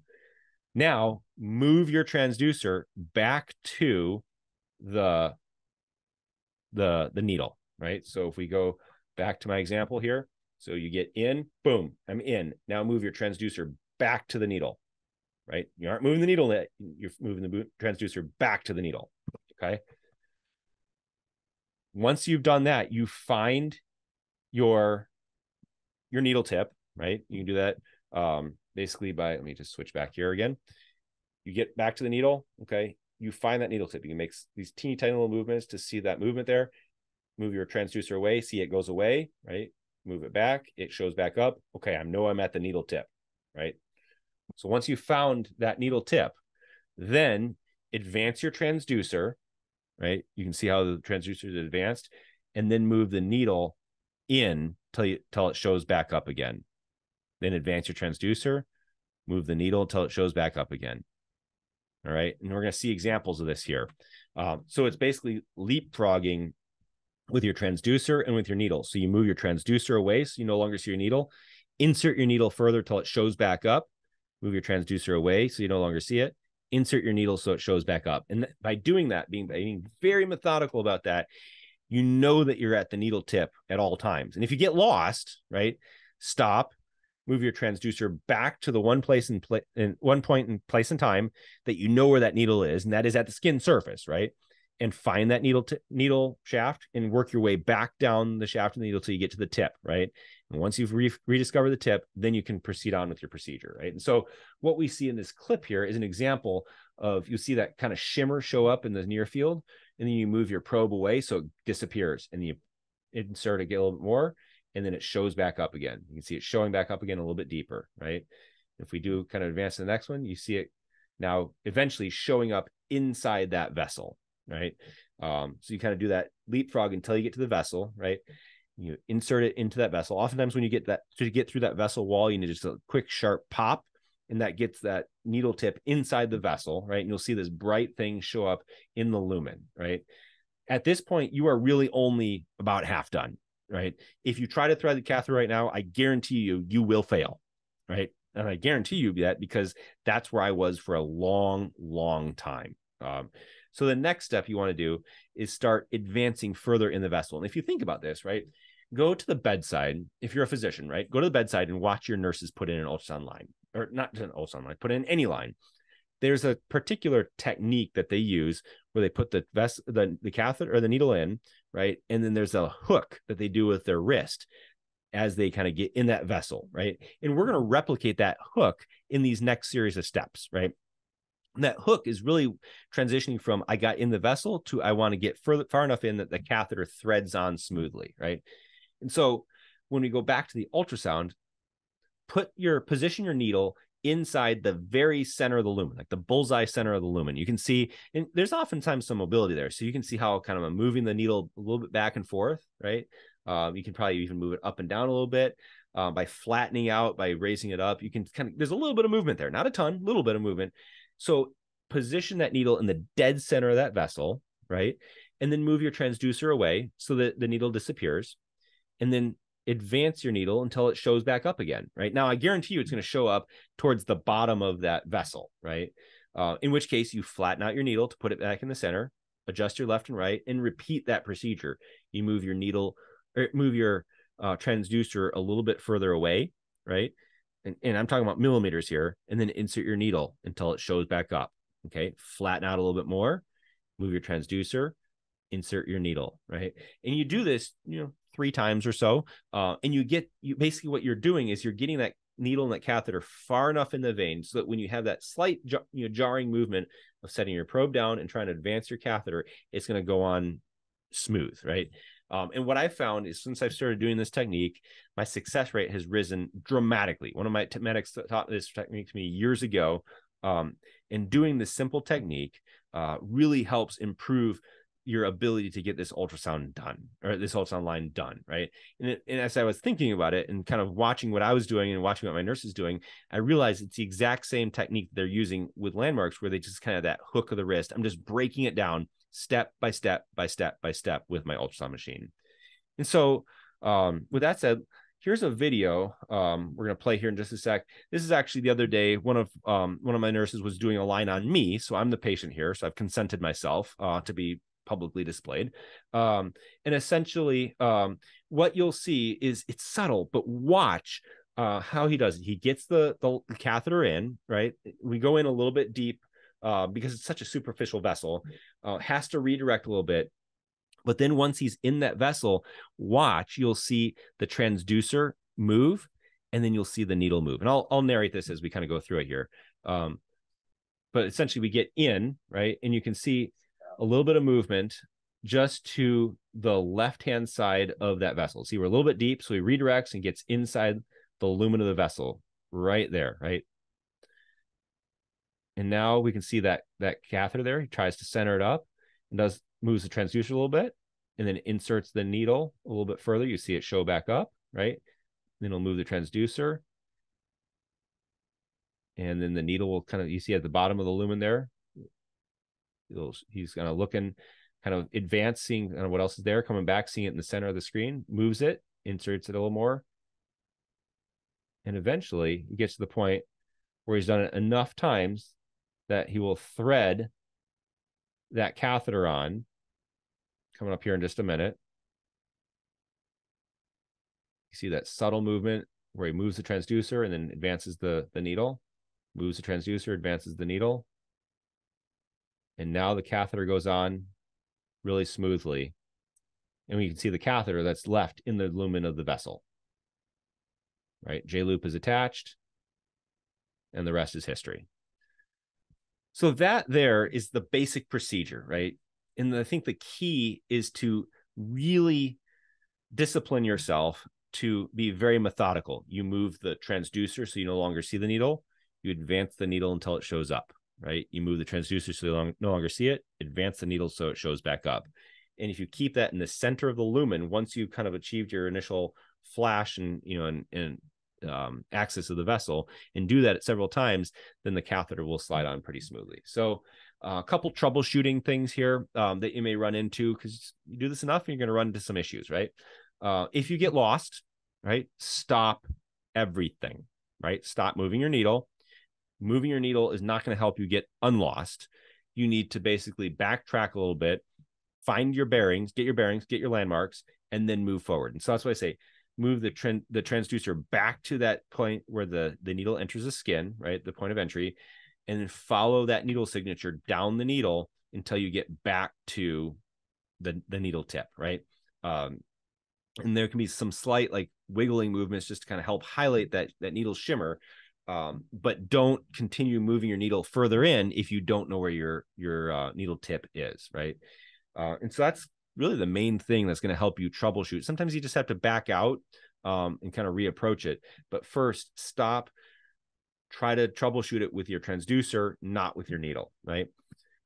Now move your transducer back to the the the needle, right? So if we go back to my example here, so you get in, boom, I'm in. Now move your transducer back to the needle right? You aren't moving the needle, you're moving the transducer back to the needle. Okay. Once you've done that, you find your your needle tip, right? You can do that um, basically by let me just switch back here again. You get back to the needle, okay. You find that needle tip. You can make these teeny tiny little movements to see that movement there. Move your transducer away, see it goes away, right? Move it back, it shows back up. Okay, I know I'm at the needle tip, right? So once you found that needle tip, then advance your transducer, right? You can see how the transducer is advanced, and then move the needle in till you till it shows back up again. Then advance your transducer, move the needle until it shows back up again. All right, and we're going to see examples of this here. Um, so it's basically leapfrogging with your transducer and with your needle. So you move your transducer away, so you no longer see your needle. Insert your needle further till it shows back up move your transducer away so you no longer see it, insert your needle so it shows back up. And by doing that, being, being very methodical about that, you know that you're at the needle tip at all times. And if you get lost, right, stop, move your transducer back to the one place in, pla- in one point in place and time that you know where that needle is, and that is at the skin surface, right? And find that needle t- needle shaft and work your way back down the shaft of the needle till you get to the tip, right? And once you've re- rediscovered the tip, then you can proceed on with your procedure, right? And so what we see in this clip here is an example of you see that kind of shimmer show up in the near field, and then you move your probe away so it disappears, and you insert a little bit more, and then it shows back up again. You can see it showing back up again a little bit deeper, right? If we do kind of advance to the next one, you see it now eventually showing up inside that vessel, right? Um, so you kind of do that leapfrog until you get to the vessel, right? You insert it into that vessel. Oftentimes, when you get that to get through that vessel wall, you need just a quick sharp pop, and that gets that needle tip inside the vessel, right? And you'll see this bright thing show up in the lumen, right? At this point, you are really only about half done, right? If you try to thread the catheter right now, I guarantee you, you will fail, right? And I guarantee you that because that's where I was for a long, long time. Um, so the next step you want to do is start advancing further in the vessel. And if you think about this, right, go to the bedside. If you're a physician, right, go to the bedside and watch your nurses put in an ultrasound line, or not an ultrasound line, put in any line. There's a particular technique that they use where they put the vest, the, the catheter or the needle in, right, and then there's a hook that they do with their wrist as they kind of get in that vessel, right? And we're going to replicate that hook in these next series of steps, right? And that hook is really transitioning from I got in the vessel to I want to get further far enough in that the catheter threads on smoothly, right? And so when we go back to the ultrasound, put your position your needle inside the very center of the lumen, like the bullseye center of the lumen. You can see, and there's oftentimes some mobility there. So you can see how kind of I'm moving the needle a little bit back and forth, right? Um, you can probably even move it up and down a little bit uh, by flattening out, by raising it up. You can kind of, there's a little bit of movement there, not a ton, little bit of movement. So position that needle in the dead center of that vessel, right? And then move your transducer away so that the needle disappears. And then advance your needle until it shows back up again. Right now, I guarantee you it's going to show up towards the bottom of that vessel. Right. Uh, in which case, you flatten out your needle to put it back in the center, adjust your left and right, and repeat that procedure. You move your needle or move your uh, transducer a little bit further away. Right. And, and I'm talking about millimeters here, and then insert your needle until it shows back up. Okay. Flatten out a little bit more, move your transducer, insert your needle, right? And you do this, you know, three times or so, uh, and you get you basically what you're doing is you're getting that needle and that catheter far enough in the vein so that when you have that slight you know jarring movement of setting your probe down and trying to advance your catheter, it's going to go on smooth, right? Um, and what I found is since I've started doing this technique, my success rate has risen dramatically. One of my t- medics taught this technique to me years ago. Um, and doing this simple technique uh, really helps improve your ability to get this ultrasound done or this ultrasound line done right? And, it, and as i was thinking about it and kind of watching what i was doing and watching what my nurse is doing i realized it's the exact same technique they're using with landmarks where they just kind of that hook of the wrist. I'm just breaking it down step by step by step by step with my ultrasound machine. And so um, with that said here's a video um, we're going to play here in just a sec. This is actually the other day one of um, one of my nurses was doing a line on me so i'm the patient here so i've consented myself uh, to be publicly displayed. Um, and essentially, um, what you'll see is it's subtle, but watch uh, how he does it. He gets the, the, the catheter in, right? We go in a little bit deep uh, because it's such a superficial vessel, uh, has to redirect a little bit. But then once he's in that vessel, watch, you'll see the transducer move and then you'll see the needle move. And I'll, I'll narrate this as we kind of go through it here. Um, but essentially, we get in, right? And you can see a little bit of movement just to the left hand side of that vessel. See, we're a little bit deep, so he redirects and gets inside the lumen of the vessel right there, right? And now we can see that that catheter there. He tries to center it up and does moves the transducer a little bit and then inserts the needle a little bit further. You see it show back up, right? Then he'll move the transducer. And then the needle will kind of, you see at the bottom of the lumen there, he's kind of looking, kind of advancing kind of what else is there, coming back, seeing it in the center of the screen, moves it, inserts it a little more. And eventually he gets to the point where he's done it enough times that he will thread that catheter on. Coming up here in just a minute. You see that subtle movement where he moves the transducer and then advances the, the needle, moves the transducer, advances the needle, and now the catheter goes on really smoothly. And we can see the catheter that's left in the lumen of the vessel. Right? J loop is attached, and the rest is history. So that there is the basic procedure, right? And I think the key is to really discipline yourself to be very methodical. You move the transducer so you no longer see the needle. You advance the needle until it shows up right? You move the transducer so you no longer see it, advance the needle so it shows back up. And if you keep that in the center of the lumen, once you've kind of achieved your initial flash and you know and, and um, access of the vessel and do that several times, then the catheter will slide on pretty smoothly. So uh, a couple troubleshooting things here um, that you may run into because you do this enough, you're going to run into some issues, right? Uh, if you get lost, right, stop everything, right? Stop moving your needle moving your needle is not going to help you get unlost. You need to basically backtrack a little bit, find your bearings, get your bearings, get your landmarks, and then move forward. And so that's why I say move the trend the transducer back to that point where the the needle enters the skin, right? The point of entry, and then follow that needle signature down the needle until you get back to the the needle tip, right? Um, and there can be some slight like wiggling movements just to kind of help highlight that that needle shimmer um, but don't continue moving your needle further in if you don't know where your your uh, needle tip is, right? Uh, and so that's really the main thing that's going to help you troubleshoot. Sometimes you just have to back out um, and kind of reapproach it, but first stop. Try to troubleshoot it with your transducer, not with your needle, right?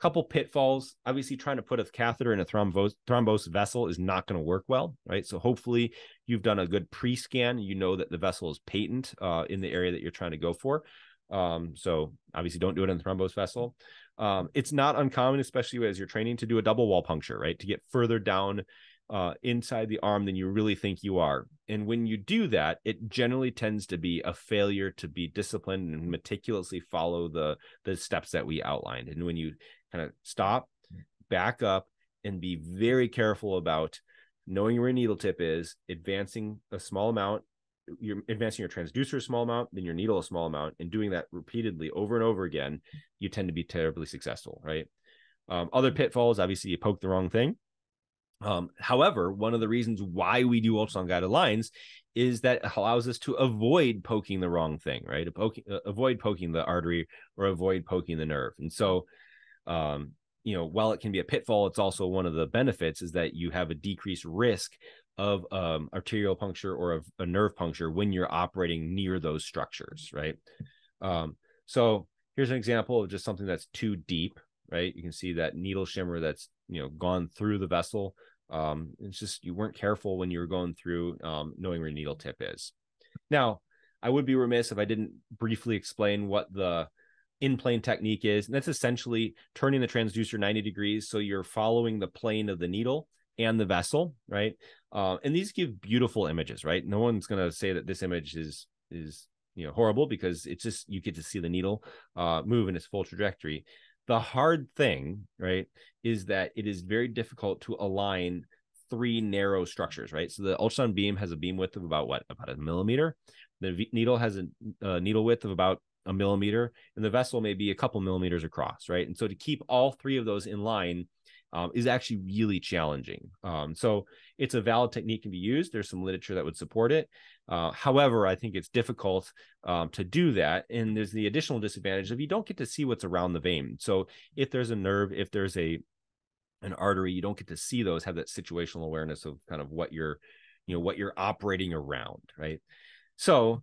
Couple pitfalls. Obviously, trying to put a catheter in a thrombose, thrombose vessel is not going to work well, right? So hopefully you've done a good pre-scan. You know that the vessel is patent uh, in the area that you're trying to go for. Um, so obviously don't do it in the thrombose vessel. Um, it's not uncommon, especially as you're training to do a double wall puncture, right? To get further down uh, inside the arm than you really think you are. And when you do that, it generally tends to be a failure to be disciplined and meticulously follow the the steps that we outlined. And when you kind of stop, back up, and be very careful about knowing where a needle tip is, advancing a small amount, you're advancing your transducer a small amount, then your needle a small amount, and doing that repeatedly over and over again, you tend to be terribly successful, right? Um, other pitfalls, obviously, you poke the wrong thing. Um, however, one of the reasons why we do ultrasound guided lines is that it allows us to avoid poking the wrong thing, right? Poking, uh, avoid poking the artery or avoid poking the nerve. And so, um, you know, while it can be a pitfall, it's also one of the benefits is that you have a decreased risk of um, arterial puncture or of a nerve puncture when you're operating near those structures, right? Um, so here's an example of just something that's too deep, right? You can see that needle shimmer that's you know gone through the vessel. Um, it's just you weren't careful when you were going through um, knowing where needle tip is. Now, I would be remiss if I didn't briefly explain what the in plane technique is. And that's essentially turning the transducer 90 degrees. So you're following the plane of the needle and the vessel, right? Uh, and these give beautiful images, right? No one's going to say that this image is, is, you know, horrible because it's just, you get to see the needle uh, move in its full trajectory. The hard thing, right, is that it is very difficult to align three narrow structures, right? So the ultrasound beam has a beam width of about what? About a millimeter. The needle has a, a needle width of about a millimeter, and the vessel may be a couple millimeters across, right? And so to keep all three of those in line um, is actually really challenging. Um, so it's a valid technique can be used. There's some literature that would support it. Uh, however, I think it's difficult um, to do that. And there's the additional disadvantage of you don't get to see what's around the vein. So if there's a nerve, if there's a an artery, you don't get to see those, have that situational awareness of kind of what you're, you know, what you're operating around, right? So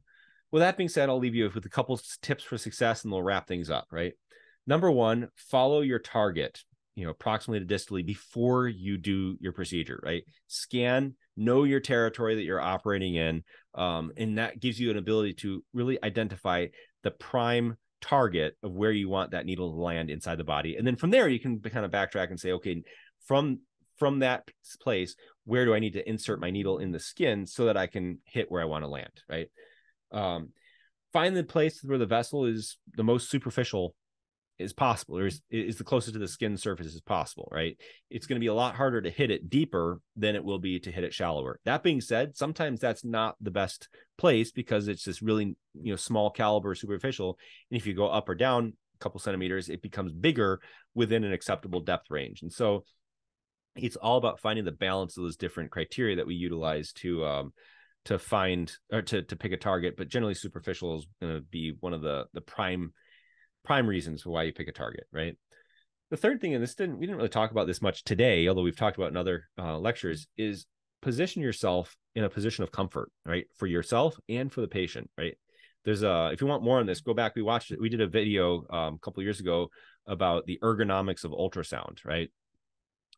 with that being said, I'll leave you with a couple tips for success and we'll wrap things up, right? Number one, follow your target, you know, proximally to distally before you do your procedure, right? Scan, know your territory that you're operating in. Um, and that gives you an ability to really identify the prime target of where you want that needle to land inside the body. And then from there, you can kind of backtrack and say, okay, from from that place, where do I need to insert my needle in the skin so that I can hit where I want to land, right? Um, find the place where the vessel is the most superficial as possible or is, is the closest to the skin surface as possible right? It's going to be a lot harder to hit it deeper than it will be to hit it shallower. That being said sometimes that's not the best place because it's this really you know small caliber superficial and if you go up or down a couple centimeters it becomes bigger within an acceptable depth range. And so it's all about finding the balance of those different criteria that we utilize to um, to find or to to pick a target, but generally superficial is going to be one of the the prime prime reasons why you pick a target, right? The third thing, and this didn't we didn't really talk about this much today, although we've talked about in other uh, lectures, is position yourself in a position of comfort, right, for yourself and for the patient, right? There's a if you want more on this, go back. We watched it. We did a video um, a couple years ago about the ergonomics of ultrasound, right?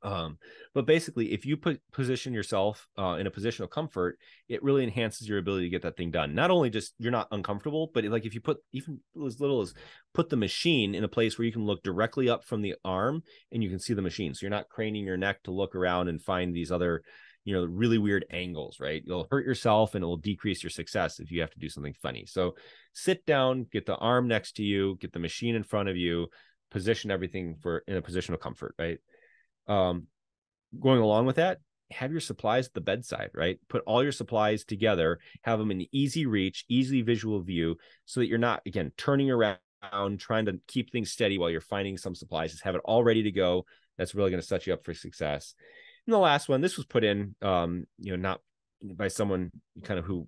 Um, but basically, if you put position yourself uh, in a position of comfort, it really enhances your ability to get that thing done. Not only just you're not uncomfortable, but like if you put even as little as put the machine in a place where you can look directly up from the arm and you can see the machine, so you're not craning your neck to look around and find these other, you know, really weird angles. Right? You'll hurt yourself and it will decrease your success if you have to do something funny. So sit down, get the arm next to you, get the machine in front of you, position everything for in a position of comfort. Right? Um, going along with that have your supplies at the bedside right? Put all your supplies together have them in easy reach easy visual view so that you're not again turning around trying to keep things steady while you're finding some supplies. Just have it all ready to go. That's really going to set you up for success. And the last one this was put in um you know not by someone kind of who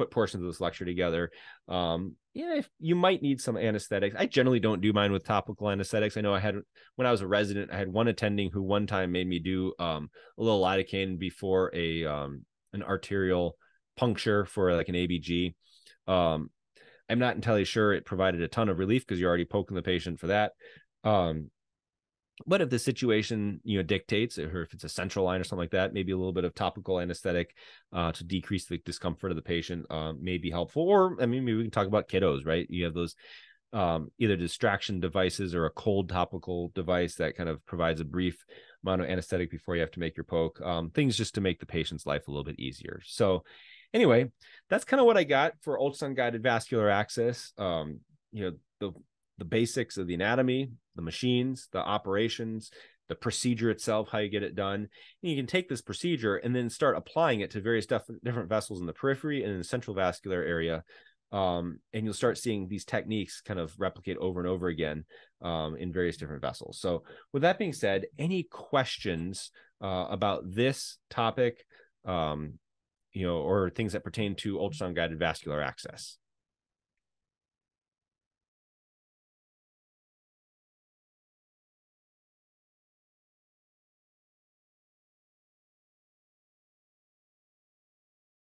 put portions of this lecture together. Um, yeah, if you might need some anesthetics. I generally don't do mine with topical anesthetics. I know I had when I was a resident, I had one attending who one time made me do um, a little lidocaine before a um, an arterial puncture for like an ABG. Um, I'm not entirely sure it provided a ton of relief because you're already poking the patient for that. Um, but if the situation you know dictates or if it's a central line or something like that maybe a little bit of topical anesthetic uh, to decrease the discomfort of the patient uh, may be helpful or i mean maybe we can talk about kiddos right you have those um, either distraction devices or a cold topical device that kind of provides a brief amount of anesthetic before you have to make your poke. Um, things just to make the patient's life a little bit easier. So, anyway, that's kind of what I got for ultrasound guided vascular access. Um, you know, the the basics of the anatomy, the machines, the operations, the procedure itself, how you get it done. And you can take this procedure and then start applying it to various def- different vessels in the periphery and in the central vascular area. Um, and you'll start seeing these techniques kind of replicate over and over again um, in various different vessels. So, with that being said, any questions uh, about this topic, um, you know, or things that pertain to ultrasound guided vascular access?